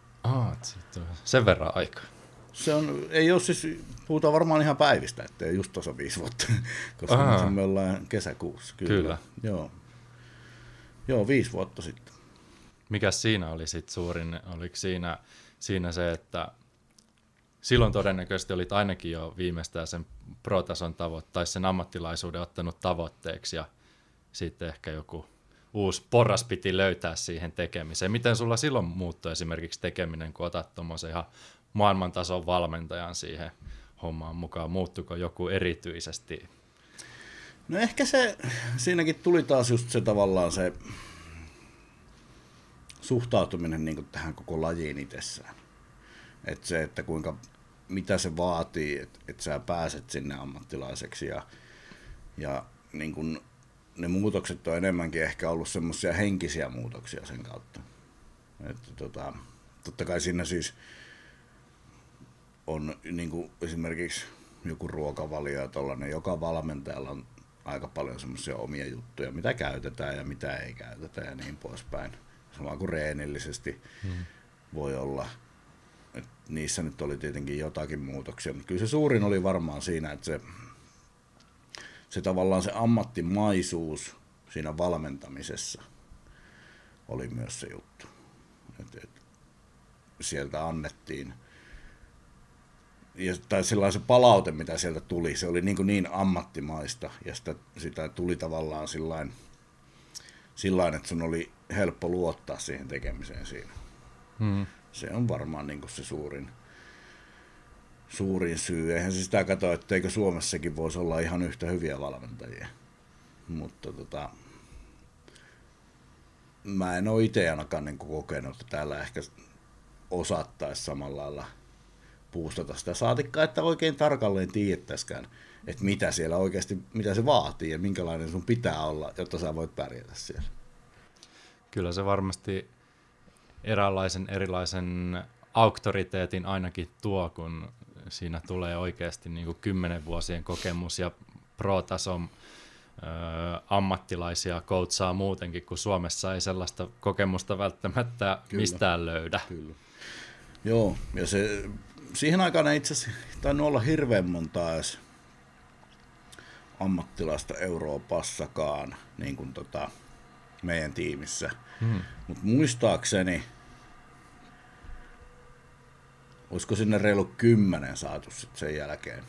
[SPEAKER 1] Et on sen verran aikaa.
[SPEAKER 2] Se on, ei ole siis, puhutaan varmaan ihan päivistä, että ei just tuossa viisi vuotta, *laughs* koska
[SPEAKER 1] Aa.
[SPEAKER 2] me ollaan kesäkuussa. Kyllä.
[SPEAKER 1] Kyllä.
[SPEAKER 2] Joo. Joo, viisi vuotta sitten.
[SPEAKER 1] Mikä siinä oli sit suurin, oliko siinä, siinä se, että silloin todennäköisesti olit ainakin jo viimeistään sen pro-tason tavoite, tai sen ammattilaisuuden ottanut tavoitteeksi, ja sitten ehkä joku uusi porras piti löytää siihen tekemiseen. Miten sulla silloin muuttui esimerkiksi tekeminen, kun otat tuommoisen ihan maailmantason valmentajan siihen hommaan mukaan? Muuttuko joku erityisesti?
[SPEAKER 2] No ehkä se, siinäkin tuli taas just se tavallaan se suhtautuminen niin tähän koko lajiin itsessään. Että se, että kuinka, mitä se vaatii, että et sä pääset sinne ammattilaiseksi ja, ja niin kuin ne muutokset on enemmänkin ehkä ollut semmoisia henkisiä muutoksia sen kautta. Että tota, totta kai siinä siis on niin kuin esimerkiksi joku ruokavalio ja tollainen, joka valmentajalla on aika paljon semmoisia omia juttuja, mitä käytetään ja mitä ei käytetä ja niin poispäin. Sama kuin reenillisesti hmm. voi olla. Et niissä nyt oli tietenkin jotakin muutoksia, mutta kyllä se suurin oli varmaan siinä, että se, se tavallaan se ammattimaisuus siinä valmentamisessa oli myös se juttu. Et, et sieltä annettiin ja, tai sellainen se palaute, mitä sieltä tuli, se oli niin, kuin niin ammattimaista ja sitä, sitä tuli tavallaan sillain, sillain, että sun oli helppo luottaa siihen tekemiseen siinä.
[SPEAKER 1] Hmm.
[SPEAKER 2] Se on varmaan niin kuin se suurin, suurin syy. Eihän se sitä katso, etteikö Suomessakin voisi olla ihan yhtä hyviä valmentajia. Mutta tota, mä en ole itse ainakaan niin kokenut, että täällä ehkä osattaisi samalla lailla puustata sitä saatikkaa, että oikein tarkalleen tiedettäisikään, että mitä siellä oikeasti, mitä se vaatii ja minkälainen sun pitää olla, jotta sä voit pärjätä siellä.
[SPEAKER 1] Kyllä se varmasti eräänlaisen erilaisen auktoriteetin ainakin tuo, kun siinä tulee oikeasti niin kuin kymmenen vuosien kokemus ja pro-tason ö, ammattilaisia koutsaa muutenkin, kun Suomessa ei sellaista kokemusta välttämättä Kyllä. mistään löydä.
[SPEAKER 2] Kyllä. Joo, ja se, siihen aikaan ei itse asiassa tainnut olla hirveän monta edes ammattilaista Euroopassakaan niin kuin tota, meidän tiimissä. Hmm. Mutta muistaakseni, olisiko sinne reilu kymmenen saatu sit sen jälkeen.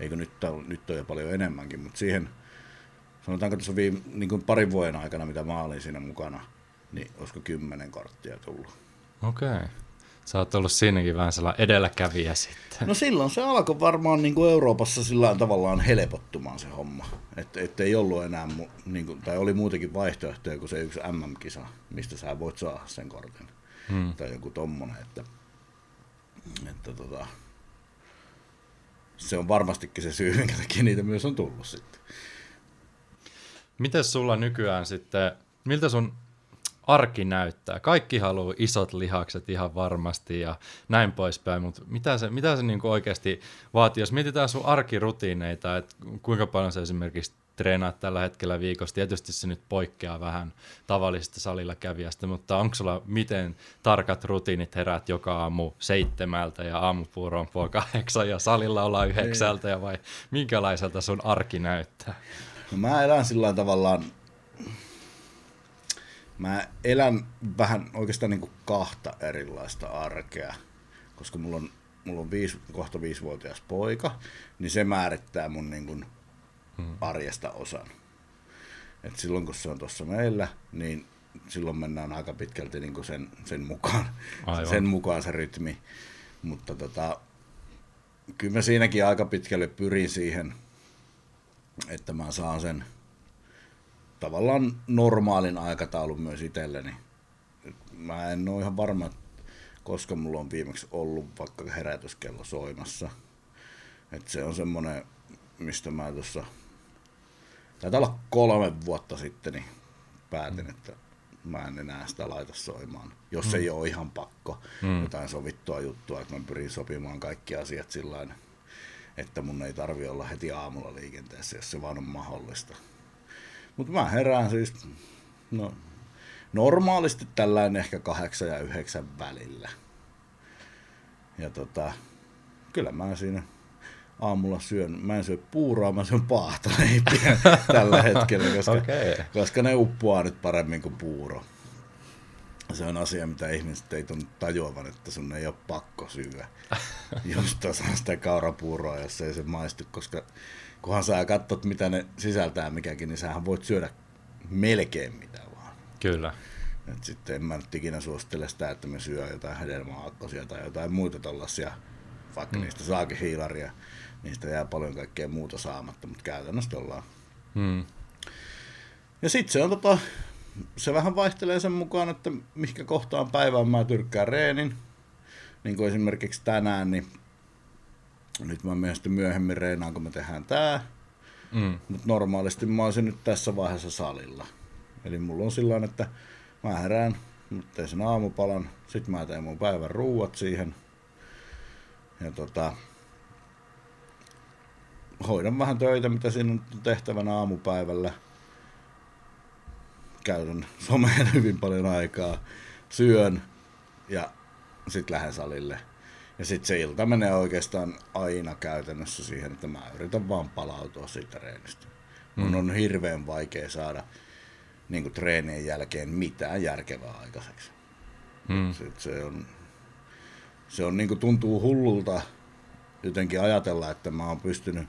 [SPEAKER 2] Eikö nyt, nyt on jo paljon enemmänkin, mutta siihen, sanotaanko tuossa viime, niin kuin parin vuoden aikana, mitä mä olin siinä mukana, niin olisiko kymmenen korttia tullut.
[SPEAKER 1] Okei. Okay. Sä oot ollut siinäkin vähän sellainen edelläkävijä sitten.
[SPEAKER 2] No silloin se alkoi varmaan niin kuin Euroopassa sillä tavallaan helpottumaan se homma. Että et ei ollut enää, niin kuin, tai oli muutenkin vaihtoehtoja kuin se yksi MM-kisa, mistä sä voit saada sen kortin. Hmm. Tai joku tommonen, että, että tota, se on varmastikin se syy, minkä takia niitä myös on tullut sitten.
[SPEAKER 1] Miten sulla nykyään sitten, miltä sun arki näyttää. Kaikki haluaa isot lihakset ihan varmasti ja näin poispäin, mutta mitä se, mitä se niin oikeasti vaatii? Jos mietitään sun arkirutiineita, että kuinka paljon se esimerkiksi treenaat tällä hetkellä viikossa. Tietysti se nyt poikkeaa vähän tavallisesta salilla kävijästä, mutta onko sulla miten tarkat rutiinit herät joka aamu seitsemältä ja aamupuuro on puoli kahdeksan ja salilla ollaan yhdeksältä ja vai minkälaiselta sun arki näyttää?
[SPEAKER 2] No mä elän sillä tavallaan mä elän vähän oikeastaan niin kuin kahta erilaista arkea, koska mulla on, mulla on viisi, kohta viisivuotias poika, niin se määrittää mun niin kuin hmm. arjesta osan. Et silloin kun se on tuossa meillä, niin silloin mennään aika pitkälti niin kuin sen, sen, mukaan, Aivan. sen mukaan se rytmi. Mutta tota, kyllä mä siinäkin aika pitkälle pyrin siihen, että mä saan sen – tavallaan normaalin aikataulun myös itselleni. Mä en ole ihan varma, koska mulla on viimeksi ollut vaikka herätyskello soimassa. Et se on semmoinen, mistä mä tuossa, taitaa olla kolme vuotta sitten, niin päätin, että mä en enää sitä laita soimaan, jos mm. ei ole ihan pakko mm. jotain sovittua juttua, että mä pyrin sopimaan kaikki asiat sillä että mun ei tarvi olla heti aamulla liikenteessä, jos se vaan on mahdollista. Mutta mä herään siis, no, normaalisti tällainen ehkä kahdeksan ja yhdeksän välillä. Ja tota, kyllä mä siinä aamulla syön, mä en syö puuroa, mä syön paahtoleipiä *laughs* tällä hetkellä, koska, okay. koska ne uppoaa nyt paremmin kuin puuro. Se on asia, mitä ihmiset ei tunnu tajuavan, että sun ei ole pakko syödä. *laughs* Just osa sitä kaurapuuroa, jos ei se maistu, koska kunhan sä katsot, mitä ne sisältää mikäkin, niin sähän voit syödä melkein mitä vaan.
[SPEAKER 1] Kyllä.
[SPEAKER 2] Et sitten en mä nyt ikinä suosittele sitä, että me syö jotain hedelmäaakkosia tai jotain muita tällaisia, vaikka mm. niistä saakin hiilaria, niistä jää paljon kaikkea muuta saamatta, mutta käytännössä ollaan. Mm. Ja sitten se on tota, se vähän vaihtelee sen mukaan, että mihinkä kohtaan päivään mä tyrkkään reenin. Niin kuin esimerkiksi tänään, niin nyt mä menen sitten myöhemmin reenaan, kun me tehdään tää. Mm. Mutta normaalisti mä olisin nyt tässä vaiheessa salilla. Eli mulla on sillä että mä herään, teen sen aamupalan, sitten mä teen mun päivän ruuat siihen. Ja tota, hoidan vähän töitä, mitä siinä on tehtävänä aamupäivällä. Käydän someen *laughs* hyvin paljon aikaa, syön ja sitten lähden salille ja sitten se ilta menee oikeastaan aina käytännössä siihen, että mä yritän vaan palautua siitä treenistä. Mun mm. on hirveän vaikea saada niin kuin treenien jälkeen mitään järkevää aikaiseksi. Mm. Se, se on, se on niin kuin tuntuu hullulta jotenkin ajatella, että mä oon pystynyt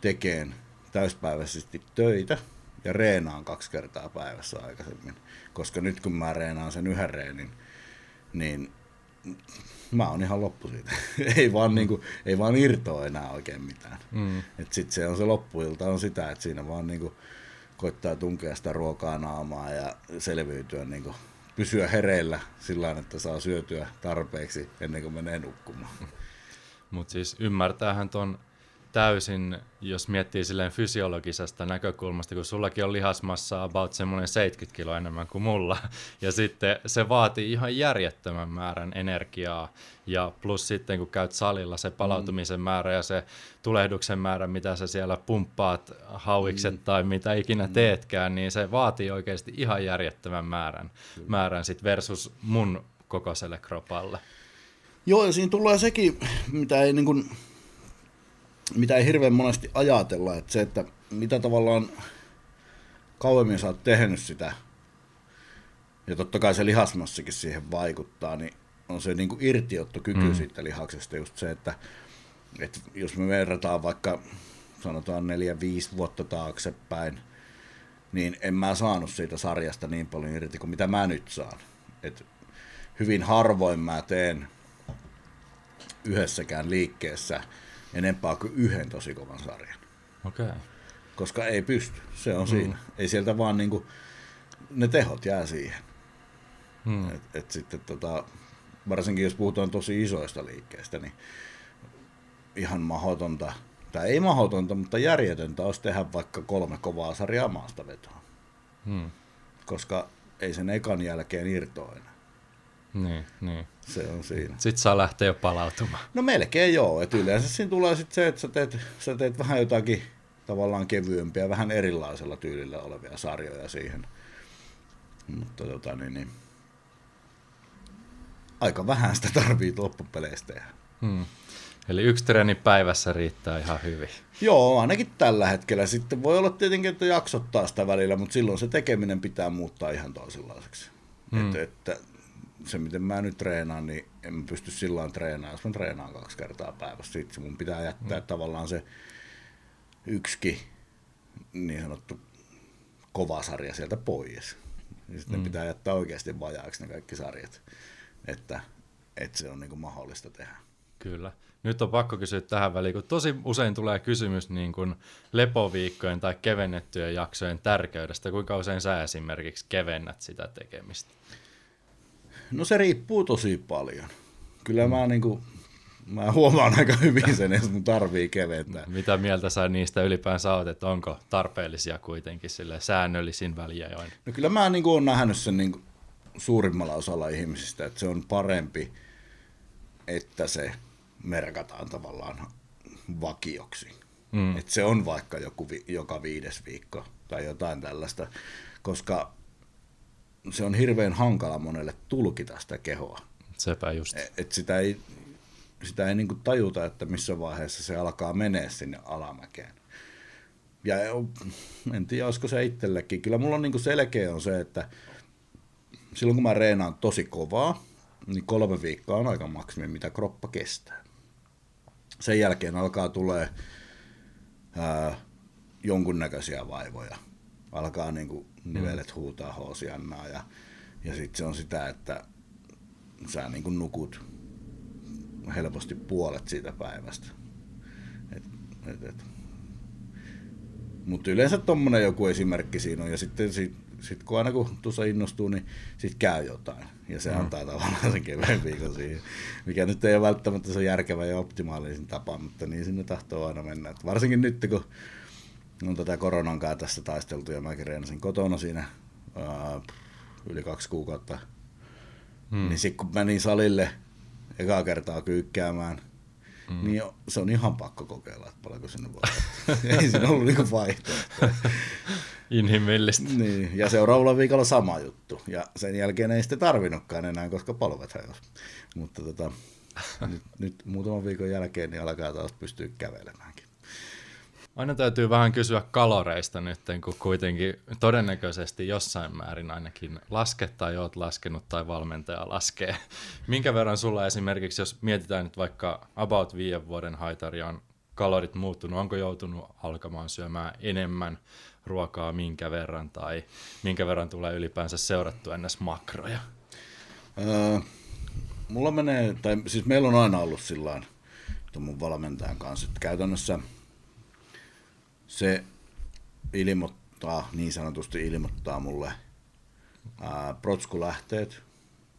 [SPEAKER 2] tekemään täyspäiväisesti töitä ja reenaan kaksi kertaa päivässä aikaisemmin. Koska nyt kun mä reenaan sen yhden reenin, niin mä oon ihan loppu siitä. *laughs* ei, vaan, niin kuin, ei vaan irtoa enää oikein mitään. Mm. Et sit se on se loppuilta on sitä, että siinä vaan niin kuin, koittaa tunkea sitä ruokaa naamaa ja selviytyä, niin kuin, pysyä hereillä sillä että saa syötyä tarpeeksi ennen kuin menee nukkumaan.
[SPEAKER 1] Mutta siis ymmärtäähän ton täysin, jos miettii silleen fysiologisesta näkökulmasta, kun sullakin on lihasmassa about semmoinen 70 kiloa enemmän kuin mulla, ja sitten se vaatii ihan järjettömän määrän energiaa, ja plus sitten kun käyt salilla, se palautumisen mm. määrä ja se tulehduksen määrä, mitä sä siellä pumppaat, hauikset mm. tai mitä ikinä mm. teetkään, niin se vaatii oikeasti ihan järjettömän määrän, mm. määrän sit versus mun kokoiselle kropalle.
[SPEAKER 2] Joo, ja siinä tulee sekin, mitä ei niin kuin mitä ei hirveän monesti ajatella, että se, että mitä tavallaan kauemmin sä oot tehnyt sitä, ja totta kai se lihasmassakin siihen vaikuttaa, niin on se niin kuin irtiottokyky mm. siitä lihaksesta just se, että, että jos me verrataan vaikka sanotaan neljä, viisi vuotta taaksepäin, niin en mä saanut siitä sarjasta niin paljon irti kuin mitä mä nyt saan. Et hyvin harvoin mä teen yhdessäkään liikkeessä enempää kuin yhden tosi kovan sarjan.
[SPEAKER 1] Okei. Okay.
[SPEAKER 2] Koska ei pysty, se on mm. siinä. Ei sieltä vaan niinku, ne tehot jää siihen. Mm. Et, et sitten tota, varsinkin jos puhutaan tosi isoista liikkeistä, niin ihan mahdotonta, tai ei mahdotonta, mutta järjetöntä olisi tehdä vaikka kolme kovaa sarjaa maasta vetoa. Hmm. Koska ei sen ekan jälkeen irtoa enää.
[SPEAKER 1] Niin, niin.
[SPEAKER 2] Se on siinä.
[SPEAKER 1] Sitten saa lähteä jo palautumaan.
[SPEAKER 2] No melkein joo. Et yleensä siinä tulee sit se, että sä teet, sä teet vähän jotakin tavallaan kevyempiä, vähän erilaisella tyylillä olevia sarjoja siihen. Mutta tota niin, niin aika vähän sitä tarvii loppupeleistä tehdä. Hmm.
[SPEAKER 1] Eli yksi treeni päivässä riittää ihan hyvin.
[SPEAKER 2] Joo, ainakin tällä hetkellä. Sitten voi olla tietenkin, että jaksottaa sitä välillä, mutta silloin se tekeminen pitää muuttaa ihan toisenlaiseksi. Hmm. Että, että se, miten mä nyt treenaan, niin en mä pysty silloin treenaamaan, jos mä treenaan kaksi kertaa päivässä. Sitten mun pitää jättää mm. tavallaan se yksikin niin sanottu kova sarja sieltä pois. Ja sitten mm. pitää jättää oikeasti vajaaksi ne kaikki sarjat, että, että se on niin mahdollista tehdä.
[SPEAKER 1] Kyllä. Nyt on pakko kysyä tähän väliin, kun tosi usein tulee kysymys niin kuin lepoviikkojen tai kevennettyjen jaksojen tärkeydestä. Kuinka usein sä esimerkiksi kevennät sitä tekemistä?
[SPEAKER 2] No se riippuu tosi paljon. Kyllä mä, niin kuin, mä huomaan aika hyvin sen, että mun tarvii keventää.
[SPEAKER 1] Mitä mieltä sä niistä ylipäänsä oot, että onko tarpeellisia kuitenkin sille säännöllisin väliajoin?
[SPEAKER 2] No kyllä mä niin kuin, olen nähnyt sen niin kuin, suurimmalla osalla ihmisistä, että se on parempi, että se merkataan tavallaan vakioksi. Mm. Että se on vaikka joku vi- joka viides viikko tai jotain tällaista, koska se on hirveän hankala monelle tulkita sitä kehoa.
[SPEAKER 1] Sepä just. Et,
[SPEAKER 2] et sitä ei, sitä ei niinku tajuta, että missä vaiheessa se alkaa menee sinne alamäkeen. Ja en tiedä, olisiko se itsellekin. Kyllä mulla on niinku selkeä on se, että silloin kun mä reenaan tosi kovaa, niin kolme viikkoa on aika maksimi, mitä kroppa kestää. Sen jälkeen alkaa tulee ää, jonkunnäköisiä vaivoja. Alkaa niinku nivelet mm. huutaa hoosiannaa ja, ja sitten se on sitä, että sä niin kuin nukut helposti puolet siitä päivästä. Et, et, et. Mutta yleensä tuommoinen joku esimerkki siinä on, ja sitten sit, sit kun aina kun tuossa innostuu, niin sitten käy jotain. Ja se mm. antaa tavallaan sen kevyen viikon siihen, mikä nyt ei ole välttämättä se järkevä ja optimaalisin tapa, mutta niin sinne tahtoo aina mennä. Et varsinkin nyt, kun on tätä koronan kanssa tässä taisteltu ja mäkin reenasin kotona siinä ää, yli kaksi kuukautta. Hmm. Niin sitten kun menin salille ekaa kertaa kyykkäämään, hmm. niin se on ihan pakko kokeilla, että paljonko sinne voi. *laughs* Ei siinä ollut niinku vaihtoehtoa. *laughs*
[SPEAKER 1] Inhimillistä.
[SPEAKER 2] Niin, ja seuraavalla viikolla sama juttu. Ja sen jälkeen ei sitten tarvinnutkaan enää, koska polvet hajosi. Mutta tota, *laughs* nyt, nyt muutaman viikon jälkeen niin alkaa taas pystyä kävelemäänkin.
[SPEAKER 1] Aina täytyy vähän kysyä kaloreista nyt, kun kuitenkin todennäköisesti jossain määrin ainakin lasket tai oot laskenut tai valmentaja laskee. *laughs* Minkä verran sulla esimerkiksi, jos mietitään nyt vaikka about viiden vuoden haitaria on kalorit muuttunut, onko joutunut alkamaan syömään enemmän ruokaa minkä verran tai minkä verran tulee ylipäänsä seurattua ennäs makroja?
[SPEAKER 2] Öö, mulla menee, tai siis meillä on aina ollut sillä mun valmentajan kanssa, että käytännössä – se ilmo, ilmoittaa, niin sanotusti ilmoittaa mulle ää, protskulähteet,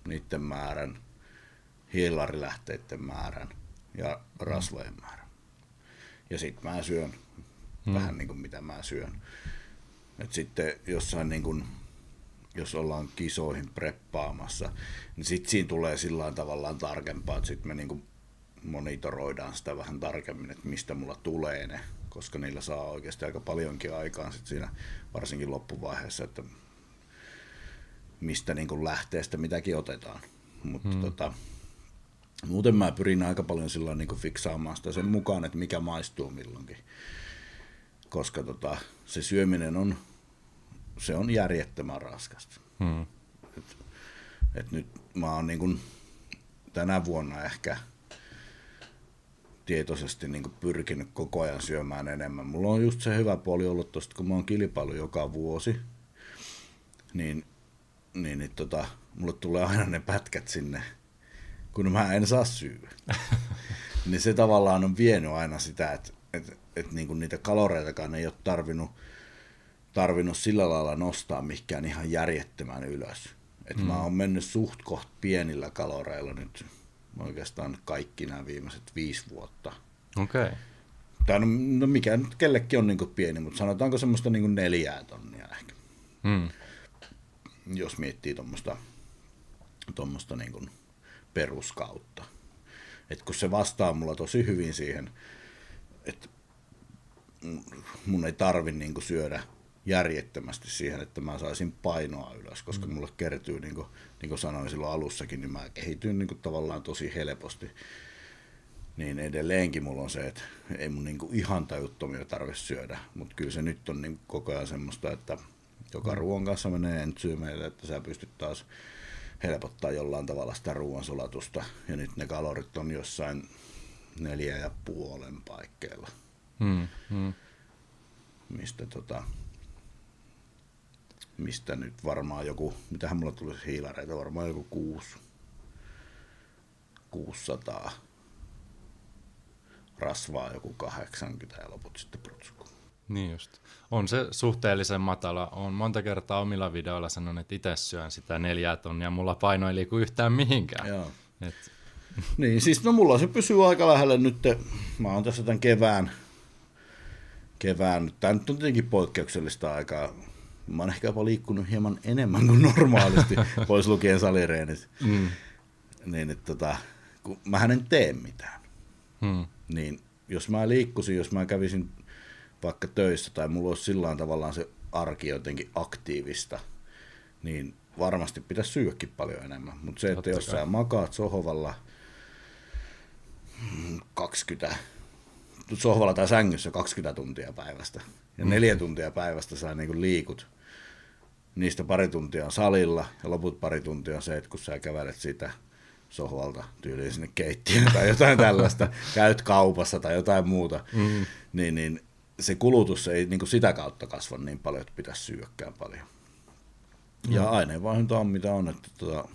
[SPEAKER 2] niiden määrän, hiilarilähteiden määrän ja rasvojen määrän. Ja sitten mä syön hmm. vähän niin kuin mitä mä syön. Et sitten jossain niin kuin, jos ollaan kisoihin preppaamassa, niin sitten siinä tulee sillä tavallaan tarkempaa, että sitten me niin kuin monitoroidaan sitä vähän tarkemmin, että mistä mulla tulee ne, koska niillä saa oikeasti aika paljonkin aikaan sit siinä varsinkin loppuvaiheessa, että mistä niin kuin lähteestä mitäkin otetaan. Mutta hmm. tota, muuten mä pyrin aika paljon sillä niin kuin fiksaamaan sitä sen mukaan, että mikä maistuu milloinkin. Koska tota, se syöminen on, se on järjettömän raskasta. Hmm. Et, et nyt mä oon niin kuin tänä vuonna ehkä – tietoisesti niin kuin pyrkinyt koko ajan syömään enemmän. Mulla on just se hyvä puoli ollut tosta, kun mä oon kilpailu joka vuosi, niin, niin, niin tota, mulle tulee aina ne pätkät sinne, kun mä en saa syödä. *laughs* niin se tavallaan on vienyt aina sitä, että et, et niin kuin niitä kaloreitakaan ei ole tarvinnut, tarvinnut sillä lailla nostaa mikään ihan järjettömän ylös. Et mm. mä oon mennyt suht koht pienillä kaloreilla nyt oikeastaan kaikki nämä viimeiset viisi vuotta.
[SPEAKER 1] Okei. Okay.
[SPEAKER 2] Tai no, no mikä nyt kellekin on niin pieni, mutta sanotaanko semmoista niin neljää tonnia ehkä. Hmm. Jos miettii tuommoista tuommoista niin peruskautta. Et kun se vastaa mulla tosi hyvin siihen, että mun ei tarvi niin syödä järjettömästi siihen, että mä saisin painoa ylös, koska mm. mulle kertyy, niin kuin, niin kuin sanoin silloin alussakin, niin mä kehityn niin kuin tavallaan tosi helposti. Niin edelleenkin mulla on se, että ei mun niin kuin ihan tajuttomia tarvitse syödä, mutta kyllä se nyt on niin koko ajan semmoista, että joka mm. ruoan kanssa menee entsyymeille, että sä pystyt taas helpottaa jollain tavalla sitä ruoansulatusta. Ja nyt ne kalorit on jossain neljä ja puolen paikkeilla. Mm, mm. Mistä tota, mistä nyt varmaan joku, mitähän mulla tulisi hiilareita, varmaan joku 6, 600 rasvaa joku 80 ja loput sitten prutsku.
[SPEAKER 1] Niin just. On se suhteellisen matala. on monta kertaa omilla videoilla sanonut, että itse syön sitä neljää tonnia, mulla paino ei liiku yhtään mihinkään.
[SPEAKER 2] Joo. Et... *laughs* niin, siis no mulla se pysyy aika lähellä nyt. Mä oon tässä tämän kevään, kevään. Tämä nyt on tietenkin poikkeuksellista aikaa mä oon ehkä jopa liikkunut hieman enemmän kuin normaalisti, *laughs* pois lukien salireenit. Mm. Niin, että tota, kun mä en tee mitään. Mm. Niin jos mä liikkusin, jos mä kävisin vaikka töissä tai mulla olisi sillä tavallaan se arki jotenkin aktiivista, niin varmasti pitäisi syödäkin paljon enemmän. Mutta se, että Totta jos kai. sä makaat sohvalla 20, sohvalla tai sängyssä 20 tuntia päivästä, ja neljä tuntia päivästä sä niin liikut, niistä pari tuntia on salilla ja loput pari tuntia on se, että kun sä kävelet sitä sohvalta tyyliin sinne keittiöön tai jotain tällaista, *laughs* käyt kaupassa tai jotain muuta, mm. niin, niin se kulutus ei niin kuin sitä kautta kasva niin paljon, että pitäisi syökkään paljon. Mm. Ja aineenvaihdunta on mitä on, että tota,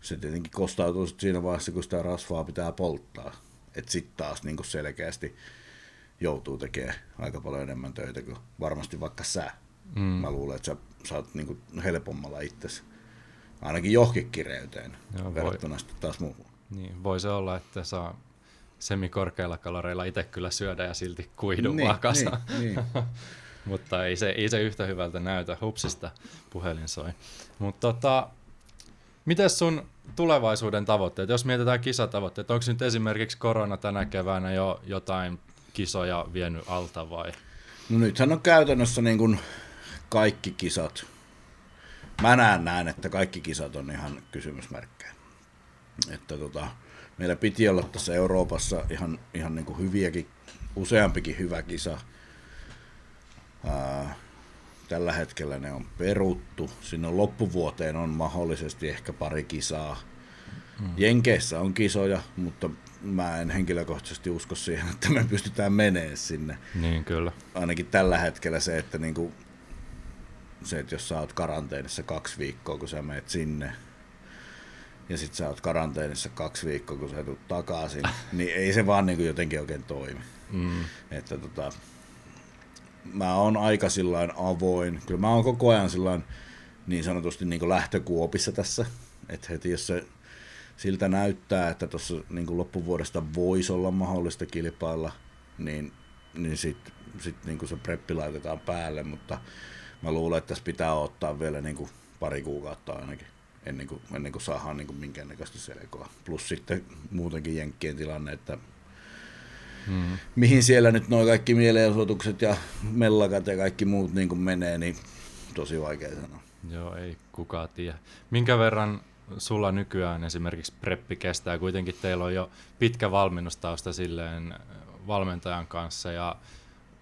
[SPEAKER 2] se tietenkin kostautuu siinä vaiheessa, kun sitä rasvaa pitää polttaa. Että sitten taas niin kuin selkeästi joutuu tekemään aika paljon enemmän töitä kuin varmasti vaikka sä. Mm. Mä luulen, että sä saat niin kuin helpommalla itsesi ainakin johonkin kireyteen Joo, verrattuna voi. taas muuhun.
[SPEAKER 1] Niin, voi se olla, että saa semikorkeilla kaloreilla itse kyllä syödä ja silti kuidun niin, vakasa. Niin, niin. *laughs* Mutta ei se, ei se yhtä hyvältä näytä. Hupsista puhelin soi. Mutta tota, miten sun tulevaisuuden tavoitteet, jos mietitään kisatavoitteet, onko nyt esimerkiksi korona tänä keväänä jo jotain kisoja vienyt alta vai?
[SPEAKER 2] No nythän on käytännössä niin kuin kaikki kisat. Mä näen näin, että kaikki kisat on ihan kysymysmerkkejä. Että tota, meillä piti olla tässä Euroopassa ihan, ihan niin kuin hyviäkin, useampikin hyvä kisa. Ää, tällä hetkellä ne on peruttu. Sinne on loppuvuoteen on mahdollisesti ehkä pari kisaa. Mm. Jenkeissä on kisoja, mutta mä en henkilökohtaisesti usko siihen, että me pystytään menemään sinne.
[SPEAKER 1] Niin, kyllä.
[SPEAKER 2] Ainakin tällä hetkellä se, että niinku, se, että jos sä oot karanteenissa kaksi viikkoa, kun sä menet sinne, ja sit sä oot karanteenissa kaksi viikkoa, kun sä tulet takaisin, *laughs* niin ei se vaan niinku jotenkin oikein toimi. Mm. Että tota, mä oon aika sillain avoin. Kyllä mä oon koko ajan sillain niin sanotusti niin lähtökuopissa tässä. Että heti jos se siltä näyttää, että tuossa niin loppuvuodesta voisi olla mahdollista kilpailla, niin, niin sitten sit niin se preppi laitetaan päälle, mutta mä luulen, että tässä pitää ottaa vielä niin kuin pari kuukautta ainakin ennen kuin, ennen kuin saadaan niin kuin minkäännäköistä selkoa. Plus sitten muutenkin Jenkkien tilanne, että hmm. mihin siellä nyt nuo kaikki mielenosoitukset ja mellakat ja kaikki muut niin kuin menee, niin tosi vaikea sanoa.
[SPEAKER 1] Joo, ei kukaan tiedä. Minkä verran sulla nykyään esimerkiksi preppi kestää? Kuitenkin teillä on jo pitkä valmennustausta silleen valmentajan kanssa ja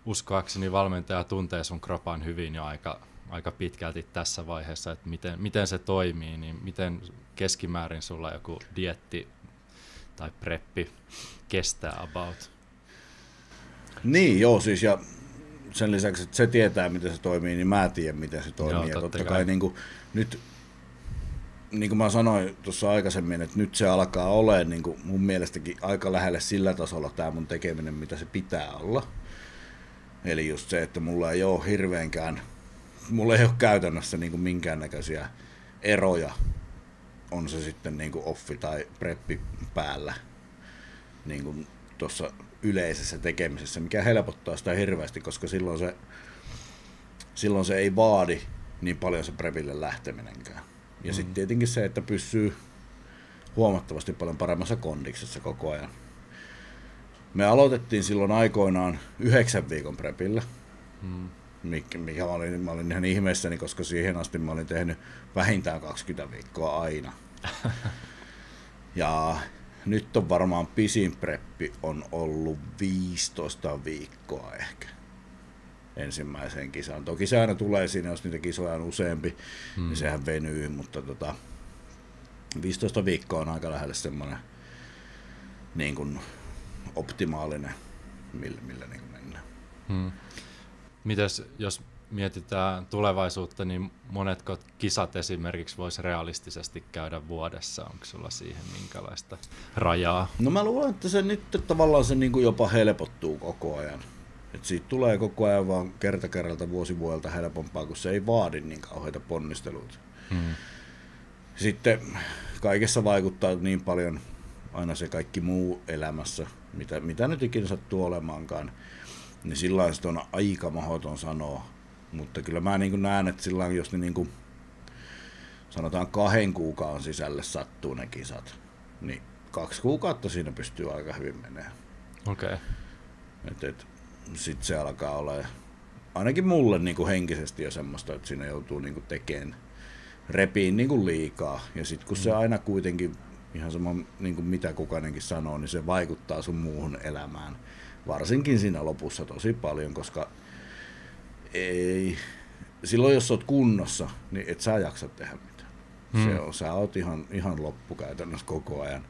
[SPEAKER 1] uskoakseni valmentaja tuntee sun kropan hyvin jo aika, aika pitkälti tässä vaiheessa, että miten, miten se toimii, niin miten keskimäärin sulla joku dietti tai preppi kestää about?
[SPEAKER 2] Niin, joo, siis ja sen lisäksi, että se tietää, miten se toimii, niin mä tiedän, miten se toimii. Joo, ja totta kai, kai niin kuin, nyt, niin kuin mä sanoin tuossa aikaisemmin, että nyt se alkaa olemaan niin kuin mun mielestäkin aika lähelle sillä tasolla tämä mun tekeminen, mitä se pitää olla. Eli just se, että mulla ei ole hirveänkään, mulla ei ole käytännössä niin kuin minkäännäköisiä eroja, on se sitten niin kuin offi tai preppi päällä niin kuin tuossa yleisessä tekemisessä, mikä helpottaa sitä hirveästi, koska silloin se, silloin se ei vaadi niin paljon se prepille lähteminenkään. Ja mm. sitten tietenkin se, että pysyy huomattavasti paljon paremmassa kondiksessa koko ajan. Me aloitettiin silloin aikoinaan yhdeksän viikon prepillä, mm. mikä, mikä mä, olin, mä olin ihan ihmeessäni, koska siihen asti mä olin tehnyt vähintään 20 viikkoa aina. *laughs* ja nyt on varmaan pisin preppi on ollut 15 viikkoa ehkä ensimmäiseen kisaan. Toki se aina tulee siinä, jos niitä kisoja on useampi, hmm. niin sehän venyy, mutta tota, 15 viikkoa on aika lähelle semmoinen niin kuin optimaalinen, millä, millä niin kuin mennään. Hmm.
[SPEAKER 1] Mitäs jos mietitään tulevaisuutta, niin monetko kisat esimerkiksi voisi realistisesti käydä vuodessa? Onko sulla siihen minkälaista rajaa?
[SPEAKER 2] No mä luulen, että se nyt tavallaan se niin kuin jopa helpottuu koko ajan. Et siitä tulee koko ajan vaan kerta kerralta vuosi vuodelta helpompaa, kun se ei vaadi niin kauheita ponnisteluita. Hmm. Sitten kaikessa vaikuttaa niin paljon aina se kaikki muu elämässä, mitä, mitä nyt ikinä sattuu olemaankaan, niin sillä on aika mahdoton sanoa, mutta kyllä mä niin näen, että sillä jos ne niin kuin, sanotaan kahden kuukauden sisälle sattuu ne kisat, niin kaksi kuukautta siinä pystyy aika hyvin menemään.
[SPEAKER 1] Okei.
[SPEAKER 2] Okay. Sitten se alkaa olla ainakin mulle niin kuin henkisesti jo semmoista, että siinä joutuu niin kuin tekemään repiin niin kuin liikaa. Ja sitten kun mm. se aina kuitenkin, ihan sama niin kuin mitä kukainenkin sanoo, niin se vaikuttaa sun muuhun elämään. Varsinkin siinä lopussa tosi paljon, koska ei, silloin jos oot kunnossa, niin et sä jaksa tehdä mitään. Hmm. Se on, sä oot ihan, ihan loppukäytännössä koko ajan.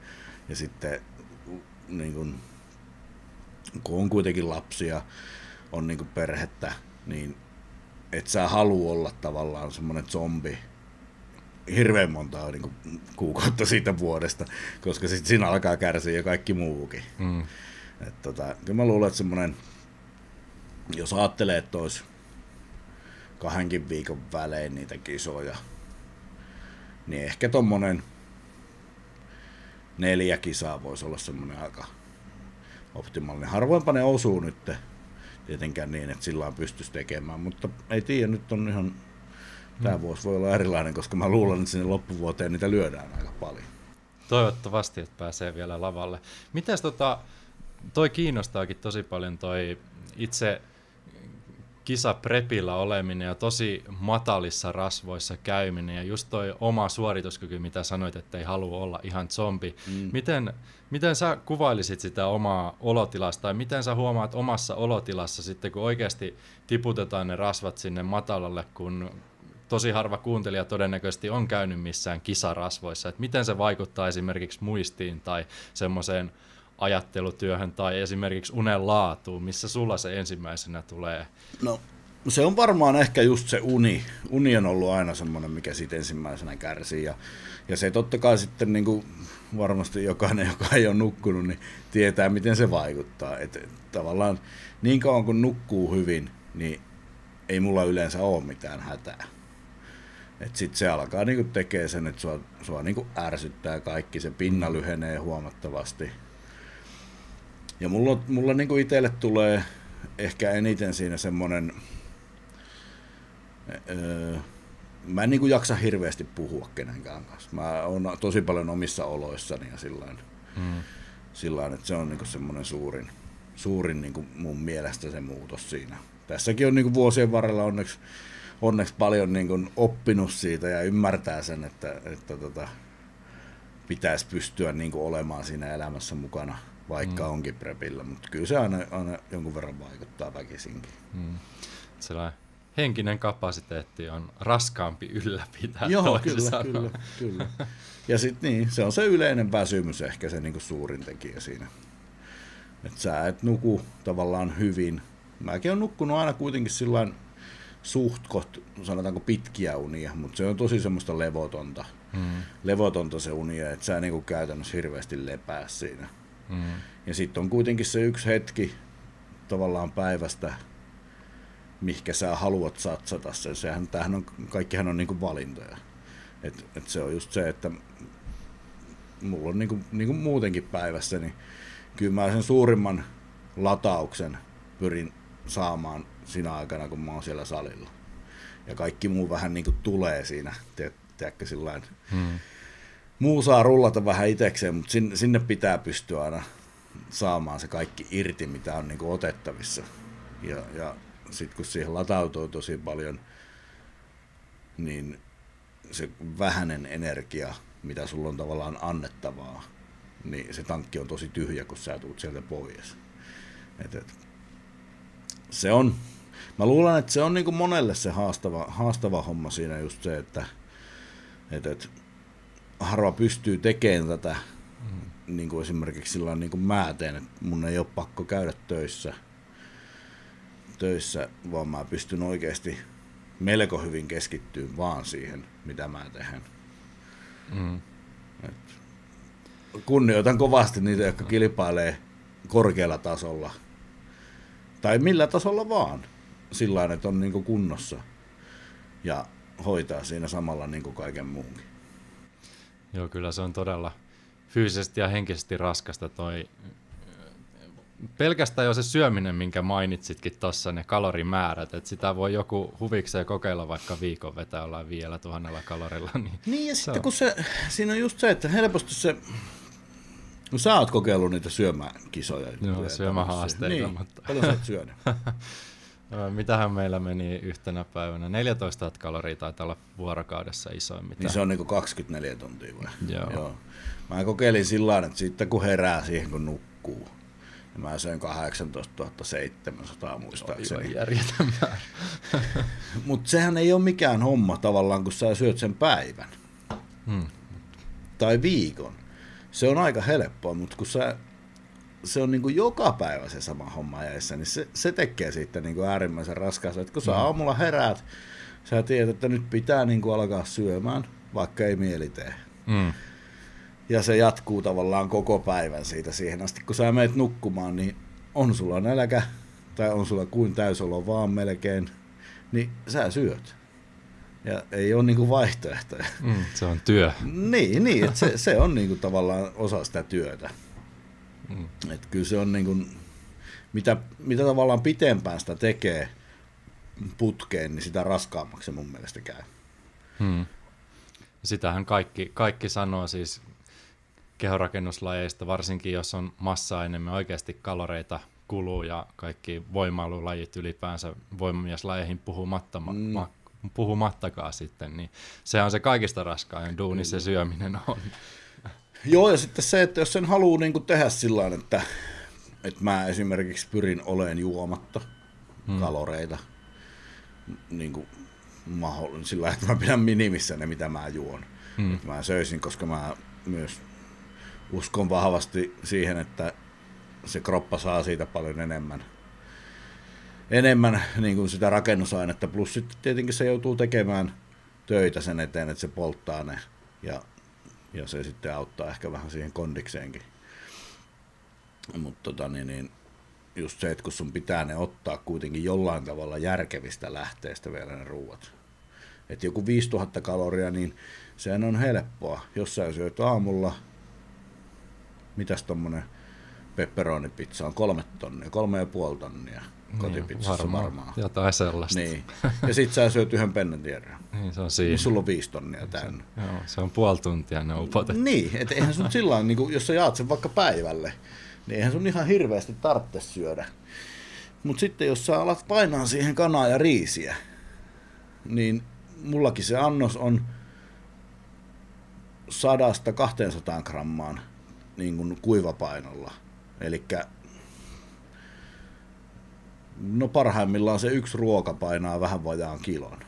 [SPEAKER 2] Ja sitten niin kun, kun on kuitenkin lapsia, on niin perhettä, niin et sä halua olla tavallaan semmoinen zombi hirveän montaa niin kuin, kuukautta siitä vuodesta, koska sitten siinä alkaa kärsiä jo kaikki muukin. Mm. Et, tota, kyllä mä luulen, että semmoinen, jos ajattelee, että olisi kahdenkin viikon välein niitä kisoja. Niin ehkä tommonen neljä kisaa voisi olla semmoinen aika optimaalinen. Harvoinpa ne osuu nyt tietenkään niin, että sillä pystyisi tekemään, mutta ei tiedä, nyt on ihan, tämä mm. vuosi voi olla erilainen, koska mä luulen, että sinne loppuvuoteen niitä lyödään aika paljon.
[SPEAKER 1] Toivottavasti, että pääsee vielä lavalle. Mitäs tota, toi kiinnostaakin tosi paljon toi itse kisaprepillä oleminen ja tosi matalissa rasvoissa käyminen ja just toi oma suorituskyky, mitä sanoit, että ei halua olla ihan zombi. Mm. Miten, miten sä kuvailisit sitä omaa olotilasta tai miten sä huomaat omassa olotilassa sitten, kun oikeasti tiputetaan ne rasvat sinne matalalle, kun tosi harva kuuntelija todennäköisesti on käynyt missään kisarasvoissa, että miten se vaikuttaa esimerkiksi muistiin tai semmoiseen ajattelutyöhön tai esimerkiksi unen laatuun, missä sulla se ensimmäisenä tulee?
[SPEAKER 2] No se on varmaan ehkä just se uni. Uni on ollut aina semmoinen, mikä siitä ensimmäisenä kärsii. Ja, ja se totta kai sitten niin kuin varmasti jokainen, joka ei ole nukkunut, niin tietää, miten se vaikuttaa. Et, et, tavallaan niin kauan kun nukkuu hyvin, niin ei mulla yleensä ole mitään hätää. Et sit se alkaa niinku tekee sen, että sua, sua niinku ärsyttää kaikki, se pinna lyhenee huomattavasti. Ja mulla, mulla niinku itselle tulee ehkä eniten siinä semmonen, öö, mä en niinku jaksa hirveästi puhua kenenkään kanssa. Mä oon tosi paljon omissa oloissani ja sillain, mm. sillain että se on niinku semmoinen suurin, suurin niinku mun mielestä se muutos siinä. Tässäkin on niinku vuosien varrella onneksi onneksi paljon niin kuin oppinut siitä ja ymmärtää sen, että, että tota, pitäisi pystyä niin kuin olemaan siinä elämässä mukana, vaikka mm. onkin prepillä, mutta kyllä se aina, aina jonkun verran vaikuttaa väkisinkin. Mm.
[SPEAKER 1] Sellainen henkinen kapasiteetti on raskaampi ylläpitää
[SPEAKER 2] Joo, kyllä, kyllä, kyllä. Ja sitten niin, se on se yleinen väsymys ehkä se niin kuin suurin tekijä siinä. Että sä et nuku tavallaan hyvin. Mäkin olen nukkunut aina kuitenkin sillain suht koht, sanotaanko pitkiä unia, mutta se on tosi semmoista levotonta. Mm. Levotonta se unia, että sä niinku käytännössä hirveästi lepää siinä. Mm. Ja sitten on kuitenkin se yksi hetki tavallaan päivästä, mihinkä sä haluat satsata sen. Sehän, tämähän on, kaikkihan on niinku valintoja. Et, et se on just se, että mulla on niinku, niinku muutenkin päivässä, niin kyllä mä sen suurimman latauksen pyrin saamaan siinä aikana, kun mä oon siellä salilla. Ja kaikki muu vähän niin kuin tulee siinä, tiedätkö, sillain. Hmm. Muu saa rullata vähän itsekseen, mutta sinne, sinne pitää pystyä aina saamaan se kaikki irti, mitä on niin kuin otettavissa. Ja, ja sitten kun siihen latautuu tosi paljon, niin se vähäinen energia, mitä sulla on tavallaan annettavaa, niin se tankki on tosi tyhjä, kun sä tulet sieltä pois. Et, et, se on, mä luulen, että se on niin kuin monelle se haastava, haastava homma siinä just se, että, että, että harva pystyy tekemään tätä, mm. niin kuin esimerkiksi sillä niin kuin mä teen, että mun ei ole pakko käydä töissä, töissä, vaan mä pystyn oikeasti melko hyvin keskittyä vaan siihen, mitä mä teen. Mm. Et kunnioitan kovasti niitä, jotka kilpailee korkealla tasolla – tai millä tasolla vaan, sillä että on niin kunnossa ja hoitaa siinä samalla niin kuin kaiken muunkin.
[SPEAKER 1] Joo, kyllä se on todella fyysisesti ja henkisesti raskasta toi pelkästään jo se syöminen, minkä mainitsitkin tuossa, ne kalorimäärät, että sitä voi joku huvikseen kokeilla vaikka viikon vetää ollaan vielä tuhannella kalorilla. Niin,
[SPEAKER 2] niin ja sitten on. kun se, siinä on just se, että helposti se No sä oot kokeillut niitä syömäkisoja.
[SPEAKER 1] Joo, syömähaasteita.
[SPEAKER 2] Niin. Mutta... Paljon sä oot syönyt? *laughs*
[SPEAKER 1] Mitähän meillä meni yhtenä päivänä? 14 000 kaloria taitaa olla vuorokaudessa isoin.
[SPEAKER 2] Niin se on niinku 24 tuntia vai?
[SPEAKER 1] Joo. Joo.
[SPEAKER 2] Mä kokeilin sillä että sitten kun herää siihen kun nukkuu, niin mä söin 18 700 muistaakseni.
[SPEAKER 1] Aivan järjetön *laughs*
[SPEAKER 2] Mutta sehän ei ole mikään homma tavallaan, kun sä syöt sen päivän. Hmm. Tai viikon se on aika helppoa, mutta kun sä, se on niin kuin joka päivä se sama homma jäissä, niin se, se tekee siitä niin kuin äärimmäisen raskaasti. Että kun sä mm. aamulla heräät, sä tiedät, että nyt pitää niin kuin alkaa syömään, vaikka ei mieli tee. Mm. Ja se jatkuu tavallaan koko päivän siitä siihen asti. Kun sä menet nukkumaan, niin on sulla nälkä, tai on sulla kuin täysolo vaan melkein, niin sä syöt ja ei ole niinku vaihtoehtoja.
[SPEAKER 1] Mm, se on työ.
[SPEAKER 2] niin, niin että se, se on niinku tavallaan osa sitä työtä. Mm. Et kyllä se on niinku, mitä, mitä tavallaan pitempään sitä tekee putkeen, niin sitä raskaammaksi se mun mielestä käy. Mm.
[SPEAKER 1] Sitähän kaikki, kaikki sanoo siis kehorakennuslajeista, varsinkin jos on massaa enemmän, oikeasti kaloreita kuluu ja kaikki voimailulajit ylipäänsä voimamieslajeihin puhumatta mm puhumattakaan sitten, niin se on se kaikista raskain duuni, se syöminen on.
[SPEAKER 2] Joo, ja sitten se, että jos sen haluaa niin tehdä sillä että, että mä esimerkiksi pyrin oleen juomatta hmm. kaloreita, niin kuin sillä että mä pidän minimissä ne, mitä mä juon. Hmm. Että mä söisin, koska mä myös uskon vahvasti siihen, että se kroppa saa siitä paljon enemmän enemmän niin kuin sitä rakennusainetta, plus sitten tietenkin se joutuu tekemään töitä sen eteen, että se polttaa ne, ja, ja se sitten auttaa ehkä vähän siihen kondikseenkin. Mutta tota, niin, niin, just se, että kun sun pitää ne ottaa kuitenkin jollain tavalla järkevistä lähteistä vielä ne ruuat. Että joku 5000 kaloria, niin sehän on helppoa. Jos sä syöt aamulla, mitäs tommonen pepperonipizza on kolme tonnia, kolme ja puoli tonnia kotipizzassa niin, varmaan, varmaan.
[SPEAKER 1] Jotain sellaista.
[SPEAKER 2] Niin. Ja sit sä syöt yhden pennentierran.
[SPEAKER 1] niin, se on siinä.
[SPEAKER 2] Niin sulla on viisi tonnia täynnä.
[SPEAKER 1] Se, joo, se on puoli tuntia ne upotet.
[SPEAKER 2] Niin, että eihän sun sillä niin jos sä jaat sen vaikka päivälle, niin eihän sun ihan hirveästi tarvitse syödä. Mutta sitten jos sä alat painaa siihen kanaa ja riisiä, niin mullakin se annos on sadasta 200 grammaan niin kuin kuivapainolla. Eli no parhaimmillaan se yksi ruoka painaa vähän vajaan kilon.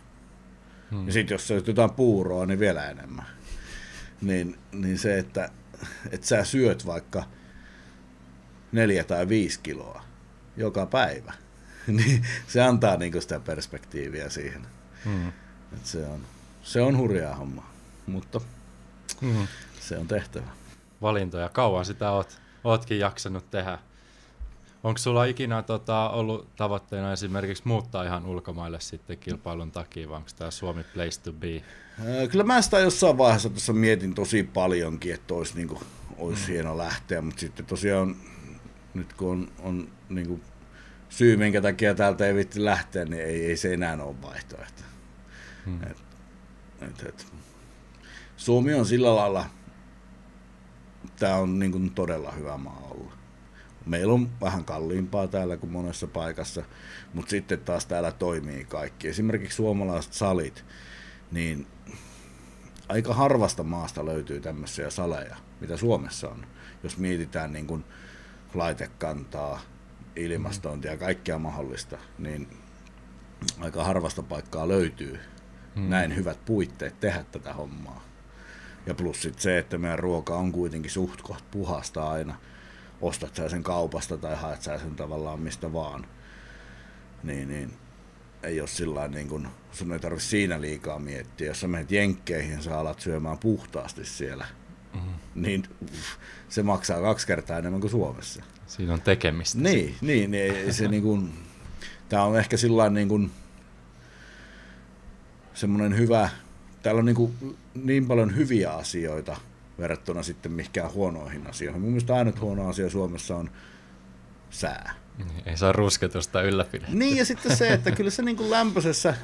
[SPEAKER 2] Hmm. Ja sitten jos se jotain puuroa, niin vielä enemmän. Niin, niin se, että, että sä syöt vaikka neljä tai viisi kiloa joka päivä, *laughs* niin se antaa niinku sitä perspektiiviä siihen. Hmm. Et se, on, se on hurjaa homma, mutta hmm. se on tehtävä.
[SPEAKER 1] Valintoja. Kauan sitä oot, ootkin jaksanut tehdä. Onko sulla ikinä tota, ollut tavoitteena esimerkiksi muuttaa ihan ulkomaille sitten kilpailun takia, vai onko tämä Suomi place to be?
[SPEAKER 2] Kyllä mä sitä jossain vaiheessa tuossa mietin tosi paljonkin, että olisi, niin kuin, olisi mm. hieno lähteä, mutta sitten tosiaan nyt kun on, on niin kuin syy, minkä takia täältä ei vitti lähteä, niin ei, ei se enää ole vaihtoehto. Hmm. Et, et, et. Suomi on sillä lailla, tämä on niin kuin todella hyvä maa olla. Meillä on vähän kalliimpaa täällä kuin monessa paikassa, mutta sitten taas täällä toimii kaikki. Esimerkiksi suomalaiset salit, niin aika harvasta maasta löytyy tämmöisiä saleja, mitä Suomessa on. Jos mietitään niin kuin laitekantaa, ilmastointia ja kaikkea mahdollista, niin aika harvasta paikkaa löytyy hmm. näin hyvät puitteet tehdä tätä hommaa. Ja plus sit se, että meidän ruoka on kuitenkin suht koht puhasta aina. Ostat sä sen kaupasta tai haet sä sen tavallaan mistä vaan. Niin, niin ei ole sillä niin kun, sun ei tarvitse siinä liikaa miettiä. Jos sä menet jenkkeihin, sä alat syömään puhtaasti siellä – mm-hmm. niin se maksaa kaksi kertaa enemmän kuin Suomessa.
[SPEAKER 1] Siinä on tekemistä.
[SPEAKER 2] Niin, niin, niin se niin kuin, tämä on ehkä sillä niin kuin, semmoinen hyvä, täällä on niin, kuin, niin paljon hyviä asioita verrattuna sitten mihinkään huonoihin asioihin. Mun mielestä ainut huono asia Suomessa on sää.
[SPEAKER 1] Ei saa rusketusta ylläpidettyä.
[SPEAKER 2] Niin, ja sitten se, että kyllä se niin kuin lämpöisessä,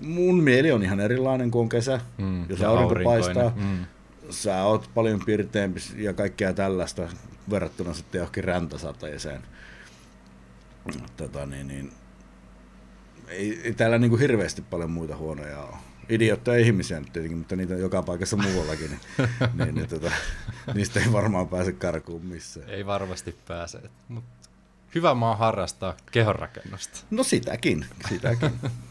[SPEAKER 2] mun mieli on ihan erilainen kuin on kesä, mm, jos aurinko paistaa. Mm sä oot paljon pirteempi ja kaikkea tällaista verrattuna sitten johonkin räntäsateeseen. Tota, niin, niin, ei, ei täällä niin kuin hirveästi paljon muita huonoja ole. Idiootteja ihmisiä nyt tietenkin, mutta niitä on joka paikassa muuallakin, niin, *laughs* niin, niin tota, niistä ei varmaan pääse karkuun missään.
[SPEAKER 1] Ei varmasti pääse, mutta hyvä maa harrastaa kehonrakennusta.
[SPEAKER 2] No sitäkin, sitäkin. *laughs*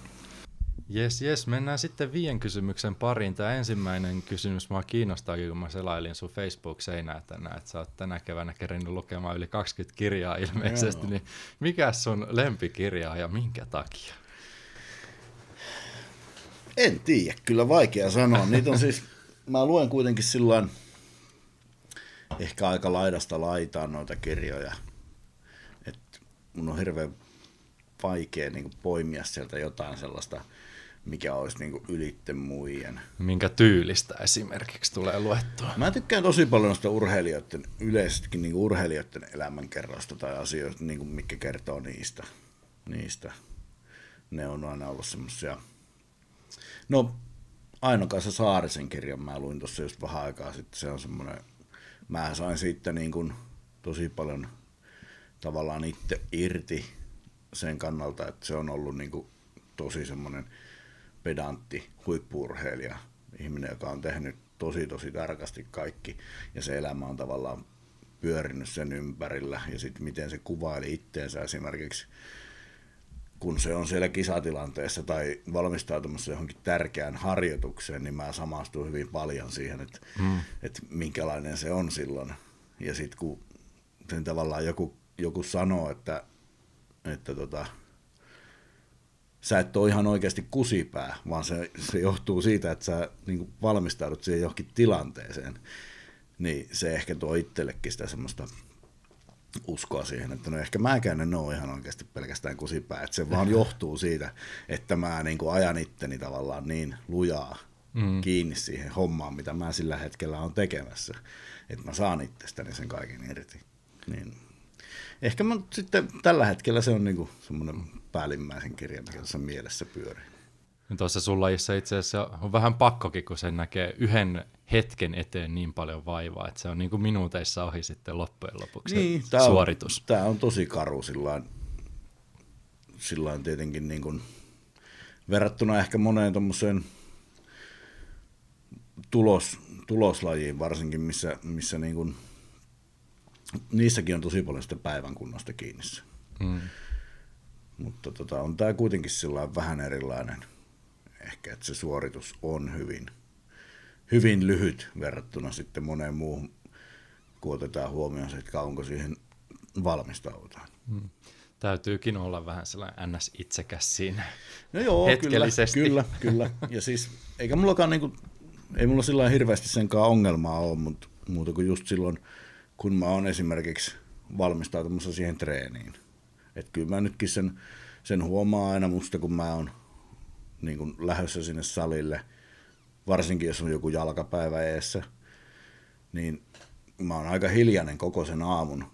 [SPEAKER 1] Jes, jes. Mennään sitten viien kysymyksen pariin. Tämä ensimmäinen kysymys mua kiinnostaa, kun mä selailin sun Facebook-seinää tänään, että sä oot tänä keväänä kerinyt lukemaan yli 20 kirjaa ilmeisesti, Joo. niin mikä sun lempikirja ja minkä takia?
[SPEAKER 2] En tiedä, kyllä vaikea sanoa. Niitä on siis, mä luen kuitenkin silloin ehkä aika laidasta laitaan noita kirjoja. että mun on hirveän vaikea niin poimia sieltä jotain sellaista – mikä olisi niin ylitte muiden.
[SPEAKER 1] Minkä tyylistä esimerkiksi tulee luettua?
[SPEAKER 2] Mä tykkään tosi paljon sitä urheilijoiden, yleisestikin niin urheilijoiden elämänkerrosta tai asioista, niin kuin mikä kertoo niistä. niistä. Ne on aina ollut semmoisia. No, Aino Kaisa Saarisen kirjan mä luin tuossa just vähän aikaa sitten. Se on semmoinen, mä sain siitä niin kuin tosi paljon tavallaan itse irti sen kannalta, että se on ollut niin kuin tosi semmoinen pedantti huippurheilija, ihminen, joka on tehnyt tosi tosi tarkasti kaikki ja se elämä on tavallaan pyörinyt sen ympärillä ja sitten miten se kuvaili itteensä esimerkiksi kun se on siellä kisatilanteessa tai valmistautumassa johonkin tärkeään harjoitukseen, niin mä samastun hyvin paljon siihen, että, mm. että minkälainen se on silloin. Ja sitten kun sen tavallaan joku, joku sanoo, että, että tota, sä et ole ihan oikeasti kusipää, vaan se, se johtuu siitä, että sä niin valmistaudut siihen johonkin tilanteeseen. Niin se ehkä tuo itsellekin sitä semmoista uskoa siihen, että no ehkä mäkään en ole ihan oikeasti pelkästään kusipää, että se vaan johtuu siitä, että mä niin kuin ajan itteni tavallaan niin lujaa mm. kiinni siihen hommaan, mitä mä sillä hetkellä on tekemässä, että mä saan itsestäni sen kaiken irti. Niin ehkä mä sitten tällä hetkellä se on niin kuin semmoinen päällimmäisen kirja, mikä tässä mielessä pyörii.
[SPEAKER 1] Tuossa sun lajissa itse asiassa on vähän pakkokin, kun sen näkee yhden hetken eteen niin paljon vaivaa, että se on niin kuin minuuteissa ohi sitten loppujen lopuksi niin,
[SPEAKER 2] tämä
[SPEAKER 1] suoritus.
[SPEAKER 2] On, tämä on tosi karu sillain, sillain tietenkin niin kuin, verrattuna ehkä moneen tuommoiseen tulos, tuloslajiin varsinkin, missä, missä niin kuin, niissäkin on tosi paljon sitä päivän kunnosta kiinni. Mm. Mutta tota, on tämä kuitenkin vähän erilainen – ehkä, että se suoritus on hyvin, hyvin lyhyt verrattuna sitten moneen muuhun, kun otetaan huomioon se, että kauanko siihen valmistaudutaan. Hmm.
[SPEAKER 1] Täytyykin olla vähän sellainen ns-itsekäs siinä
[SPEAKER 2] no joo, hetkellisesti. Kyllä, kyllä, kyllä. Ja siis eikä mullakaan niinku, ei mulla sillä hirveästi senkaan ongelmaa ole, mutta muuta kuin just silloin, kun mä oon esimerkiksi valmistautumassa siihen treeniin. Että kyllä mä nytkin sen, sen huomaa aina musta, kun mä oon niin kuin lähdössä sinne salille, varsinkin jos on joku jalkapäivä eessä, niin mä oon aika hiljainen koko sen aamun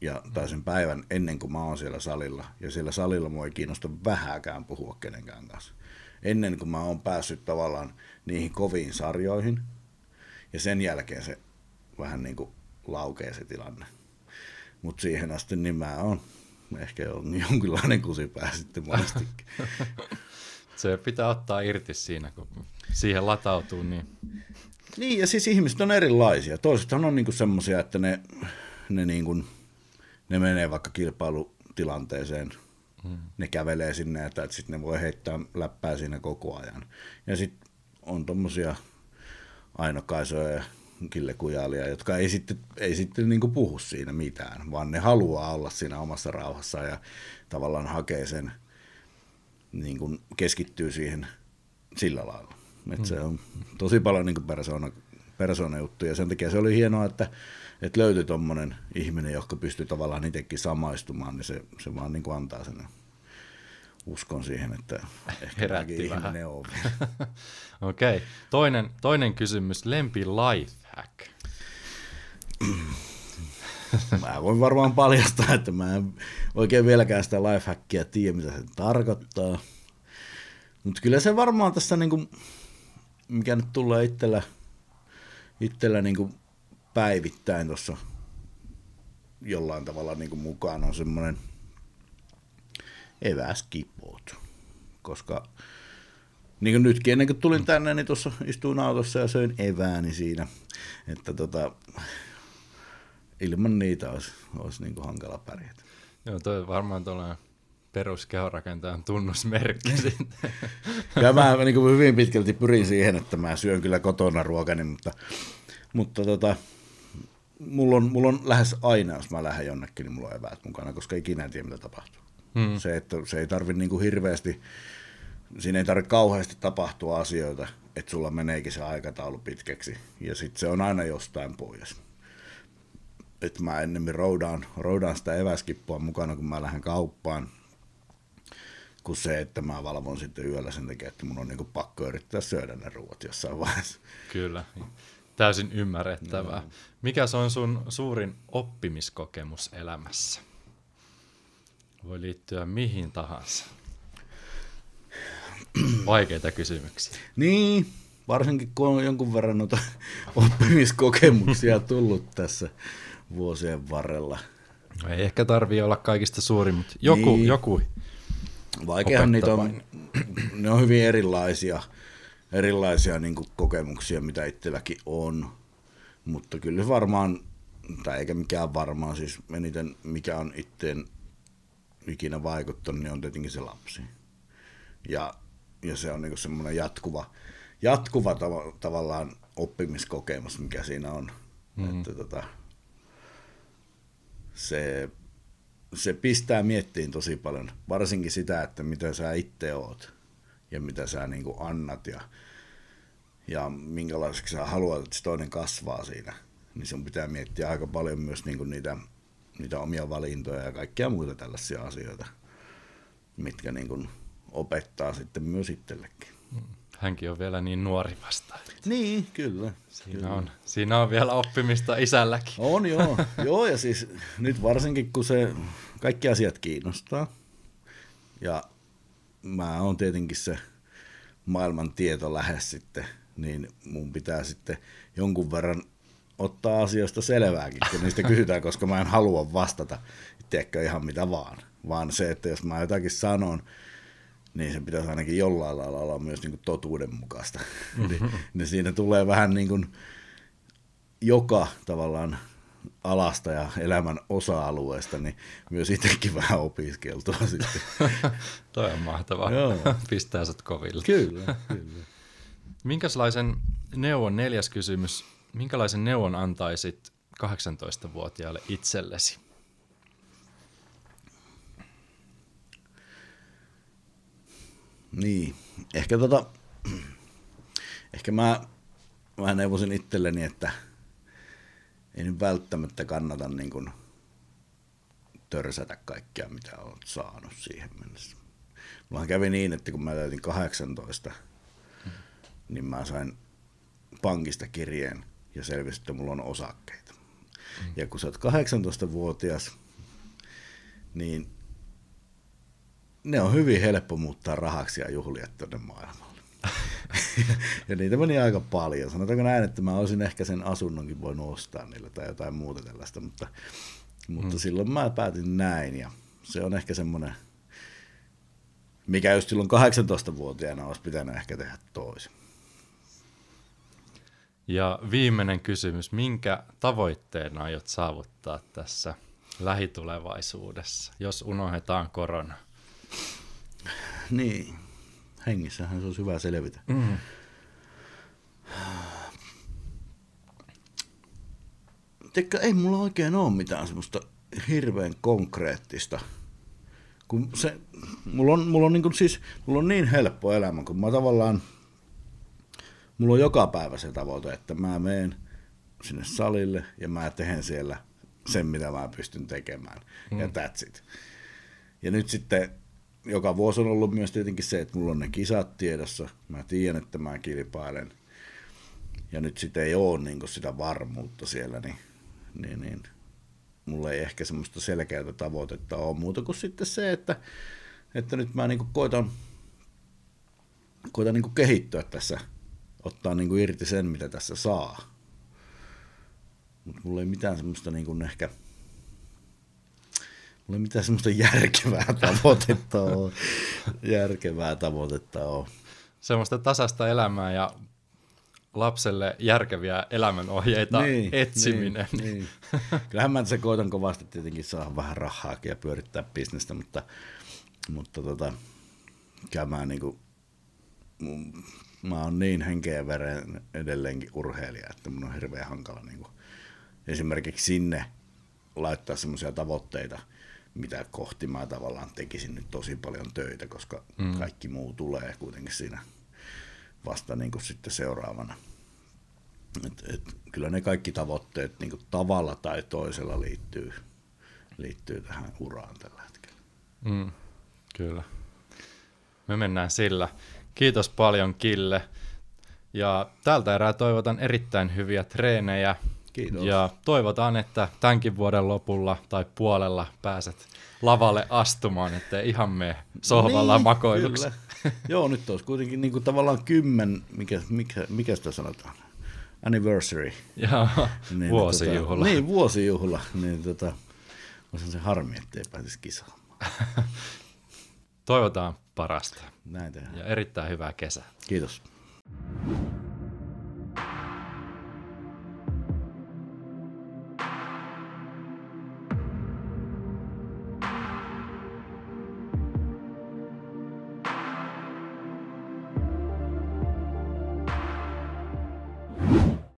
[SPEAKER 2] ja, tai sen päivän ennen kuin mä oon siellä salilla. Ja siellä salilla mua ei kiinnosta vähäkään puhua kenenkään kanssa. Ennen kuin mä oon päässyt tavallaan niihin koviin sarjoihin. Ja sen jälkeen se vähän niin kuin laukee se tilanne. Mutta siihen asti niin mä oon ehkä on jonkinlainen kusipää sitten monestikin. *laughs*
[SPEAKER 1] Se pitää ottaa irti siinä, kun siihen latautuu. Niin,
[SPEAKER 2] niin ja siis ihmiset on erilaisia. Toisethan on niinku semmoisia, että ne, ne, niinku, ne menee vaikka kilpailutilanteeseen, hmm. ne kävelee sinne, että, sitten ne voi heittää läppää siinä koko ajan. Ja sitten on tommosia ainokaisoja ja killekujalia, jotka ei sitten, ei sitten niin puhu siinä mitään, vaan ne haluaa olla siinä omassa rauhassa ja tavallaan hakee sen – niin kuin keskittyy siihen sillä lailla. Et mm. Se on tosi paljon niin persoona, persoona juttu ja sen takia se oli hienoa, että, että löytyi tuommoinen ihminen, joka pystyy tavallaan itsekin samaistumaan, niin se, se vaan niin kuin antaa sen uskon siihen, että ehkä
[SPEAKER 1] Herätti vähän. ihminen on. *laughs* Okei, okay. toinen, toinen kysymys, lempi lifehack.
[SPEAKER 2] Mä voin varmaan paljastaa, että mä en oikein vieläkään sitä lifehackia tiedä, mitä se tarkoittaa. Mutta kyllä se varmaan tässä, niinku, mikä nyt tulee itsellä, itsellä niinku päivittäin tuossa jollain tavalla niinku mukaan, on semmoinen eväskipot. Koska niin kuin nytkin ennen kuin tulin tänne, niin tuossa istuin autossa ja söin evääni siinä. Että tota, ilman niitä olisi, olisi niin kuin hankala pärjätä.
[SPEAKER 1] Joo, toi varmaan tuollainen peruskehorakentajan tunnusmerkki *laughs* sitten.
[SPEAKER 2] ja mä niin kuin hyvin pitkälti pyrin siihen, että mä syön kyllä kotona ruokani, mutta, mutta tota, mulla, on, mulla on lähes aina, jos mä lähden jonnekin, niin mulla on eväät mukana, koska ikinä en tiedä, mitä tapahtuu. Hmm. Se, että se ei tarvi niin kuin hirveästi, siinä ei tarvitse kauheasti tapahtua asioita, että sulla meneekin se aikataulu pitkäksi, ja sitten se on aina jostain pois että mä ennemmin roudaan, roudaan sitä eväskippua mukana, kun mä lähden kauppaan, kuin se, että mä valvon sitten yöllä sen takia, että mun on niin pakko yrittää syödä ne ruoat jossain vaiheessa.
[SPEAKER 1] Kyllä, täysin ymmärrettävää. No. Mikä se on sun suurin oppimiskokemus elämässä? Voi liittyä mihin tahansa. Vaikeita kysymyksiä.
[SPEAKER 2] Niin, varsinkin kun on jonkun verran noita oppimiskokemuksia tullut tässä vuosien varrella.
[SPEAKER 1] No ei ehkä tarvii olla kaikista suurin, mutta joku, niin. joku
[SPEAKER 2] Vaikeahan niitä on, ne on hyvin erilaisia, erilaisia niin kokemuksia, mitä itselläkin on, mutta kyllä varmaan, tai eikä mikään varmaan, siis eniten mikä on itteen ikinä vaikuttanut, niin on tietenkin se lapsi. Ja, ja se on niin semmoinen jatkuva, jatkuva tav- tavallaan oppimiskokemus, mikä siinä on. Mm-hmm. Että tota, se, se pistää miettiin tosi paljon, varsinkin sitä, että mitä sä itse oot ja mitä sä niin kuin annat ja, ja minkälaiseksi sä haluat, että se toinen kasvaa siinä. Niin sun pitää miettiä aika paljon myös niin kuin niitä, niitä omia valintoja ja kaikkia muita tällaisia asioita, mitkä niin kuin opettaa sitten myös itsellekin.
[SPEAKER 1] Hänkin on vielä niin nuori vasta.
[SPEAKER 2] Niin, kyllä.
[SPEAKER 1] Siinä,
[SPEAKER 2] kyllä.
[SPEAKER 1] On, siinä on vielä oppimista isälläkin.
[SPEAKER 2] On joo, joo ja siis nyt varsinkin kun se kaikki asiat kiinnostaa ja mä oon tietenkin se maailman tieto lähes sitten, niin mun pitää sitten jonkun verran ottaa asioista selvääkin, kun niistä kysytään, koska mä en halua vastata, tiedätkö ihan mitä vaan, vaan se, että jos mä jotakin sanon, niin se pitäisi ainakin jollain lailla olla myös niin kuin totuudenmukaista. *laughs* niin, niin siinä tulee vähän niin kuin joka tavallaan alasta ja elämän osa-alueesta, niin myös itsekin vähän opiskeltua *laughs* sitten. *laughs*
[SPEAKER 1] Toi on mahtavaa.
[SPEAKER 2] Joo.
[SPEAKER 1] Pistää sut koville.
[SPEAKER 2] kyllä, kyllä.
[SPEAKER 1] Minkälaisen neuvon, neljäs kysymys, minkälaisen neuvon antaisit 18-vuotiaalle itsellesi?
[SPEAKER 2] Niin, ehkä tota, ehkä mä, mä neuvosin itselleni, että ei nyt välttämättä kannata niin kuin törsätä kaikkea, mitä olet saanut siihen mennessä. Mullahan kävi niin, että kun mä täytin 18, mm. niin mä sain pankista kirjeen ja selvisi, että mulla on osakkeita. Mm. Ja kun sä oot 18-vuotias, niin ne on hyvin helppo muuttaa rahaksi ja juhlia tuonne maailmalle. *laughs* ja niitä meni aika paljon. Sanotaanko näin, että mä olisin ehkä sen asunnonkin voinut ostaa niillä tai jotain muuta tällaista, mutta, mutta hmm. silloin mä päätin näin ja se on ehkä semmoinen, mikä just silloin 18-vuotiaana olisi pitänyt ehkä tehdä toisin.
[SPEAKER 1] Ja viimeinen kysymys, minkä tavoitteen aiot saavuttaa tässä lähitulevaisuudessa, jos unohdetaan korona? *laughs*
[SPEAKER 2] Niin, hengissähän se olisi hyvä selvitä. Mm. Teikö, ei mulla oikein ole mitään semmoista hirveän konkreettista. Kun se, mulla on, mulla on, niin kuin, siis, mulla on niin helppo elämä, kun mä tavallaan, mulla on joka päivä se tavoite, että mä menen sinne salille ja mä teen siellä sen, mitä mä pystyn tekemään. Mm. Ja that's it. Ja nyt sitten joka vuosi on ollut myös tietenkin se, että mulla on ne kisat tiedossa. Mä tiedän, että mä kilpailen. Ja nyt sitten ei ole niin sitä varmuutta siellä, niin, niin, niin mulla ei ehkä semmoista selkeää tavoitetta ole muuta kuin sitten se, että, että nyt mä niin koitan, koitan niin kehittyä tässä, ottaa niin irti sen, mitä tässä saa. Mutta mulla ei mitään semmoista niin ehkä – mitään semmoista järkevää tavoitetta ole. järkevää tavoitetta ole.
[SPEAKER 1] Semmoista tasasta elämää ja lapselle järkeviä elämänohjeita niin, etsiminen. Niin, niin.
[SPEAKER 2] Kyllähän mä se koitan kovasti tietenkin saada vähän rahaakin ja pyörittää bisnestä, mutta, mutta tota, käymään niin kuin, mä oon niin henkeä veren edelleenkin urheilija, että mun on hirveän hankala niin kuin, esimerkiksi sinne laittaa semmoisia tavoitteita – mitä kohti mä tavallaan tekisin nyt tosi paljon töitä, koska mm. kaikki muu tulee kuitenkin siinä vasta niin kuin sitten seuraavana. Et, et, kyllä ne kaikki tavoitteet niin kuin tavalla tai toisella liittyy, liittyy tähän uraan tällä hetkellä.
[SPEAKER 1] Mm, kyllä. Me mennään sillä. Kiitos paljon Kille. Ja tältä erää toivotan erittäin hyviä treenejä
[SPEAKER 2] Kiitos.
[SPEAKER 1] Ja toivotaan, että tämänkin vuoden lopulla tai puolella pääset lavalle astumaan, ettei ihan mene sohvalla niin, makoiluksi.
[SPEAKER 2] Joo, nyt olisi kuitenkin niin kuin tavallaan kymmen, mikä, mikä, mikä sitä sanotaan? Anniversary.
[SPEAKER 1] Joo, niin, vuosijuhla.
[SPEAKER 2] Tota, niin, vuosijuhla. Niin tota, olisi se harmi, ettei pääsisi kisaamaan.
[SPEAKER 1] Toivotaan parasta.
[SPEAKER 2] Näin tehdään.
[SPEAKER 1] Ja erittäin hyvää kesää.
[SPEAKER 2] Kiitos.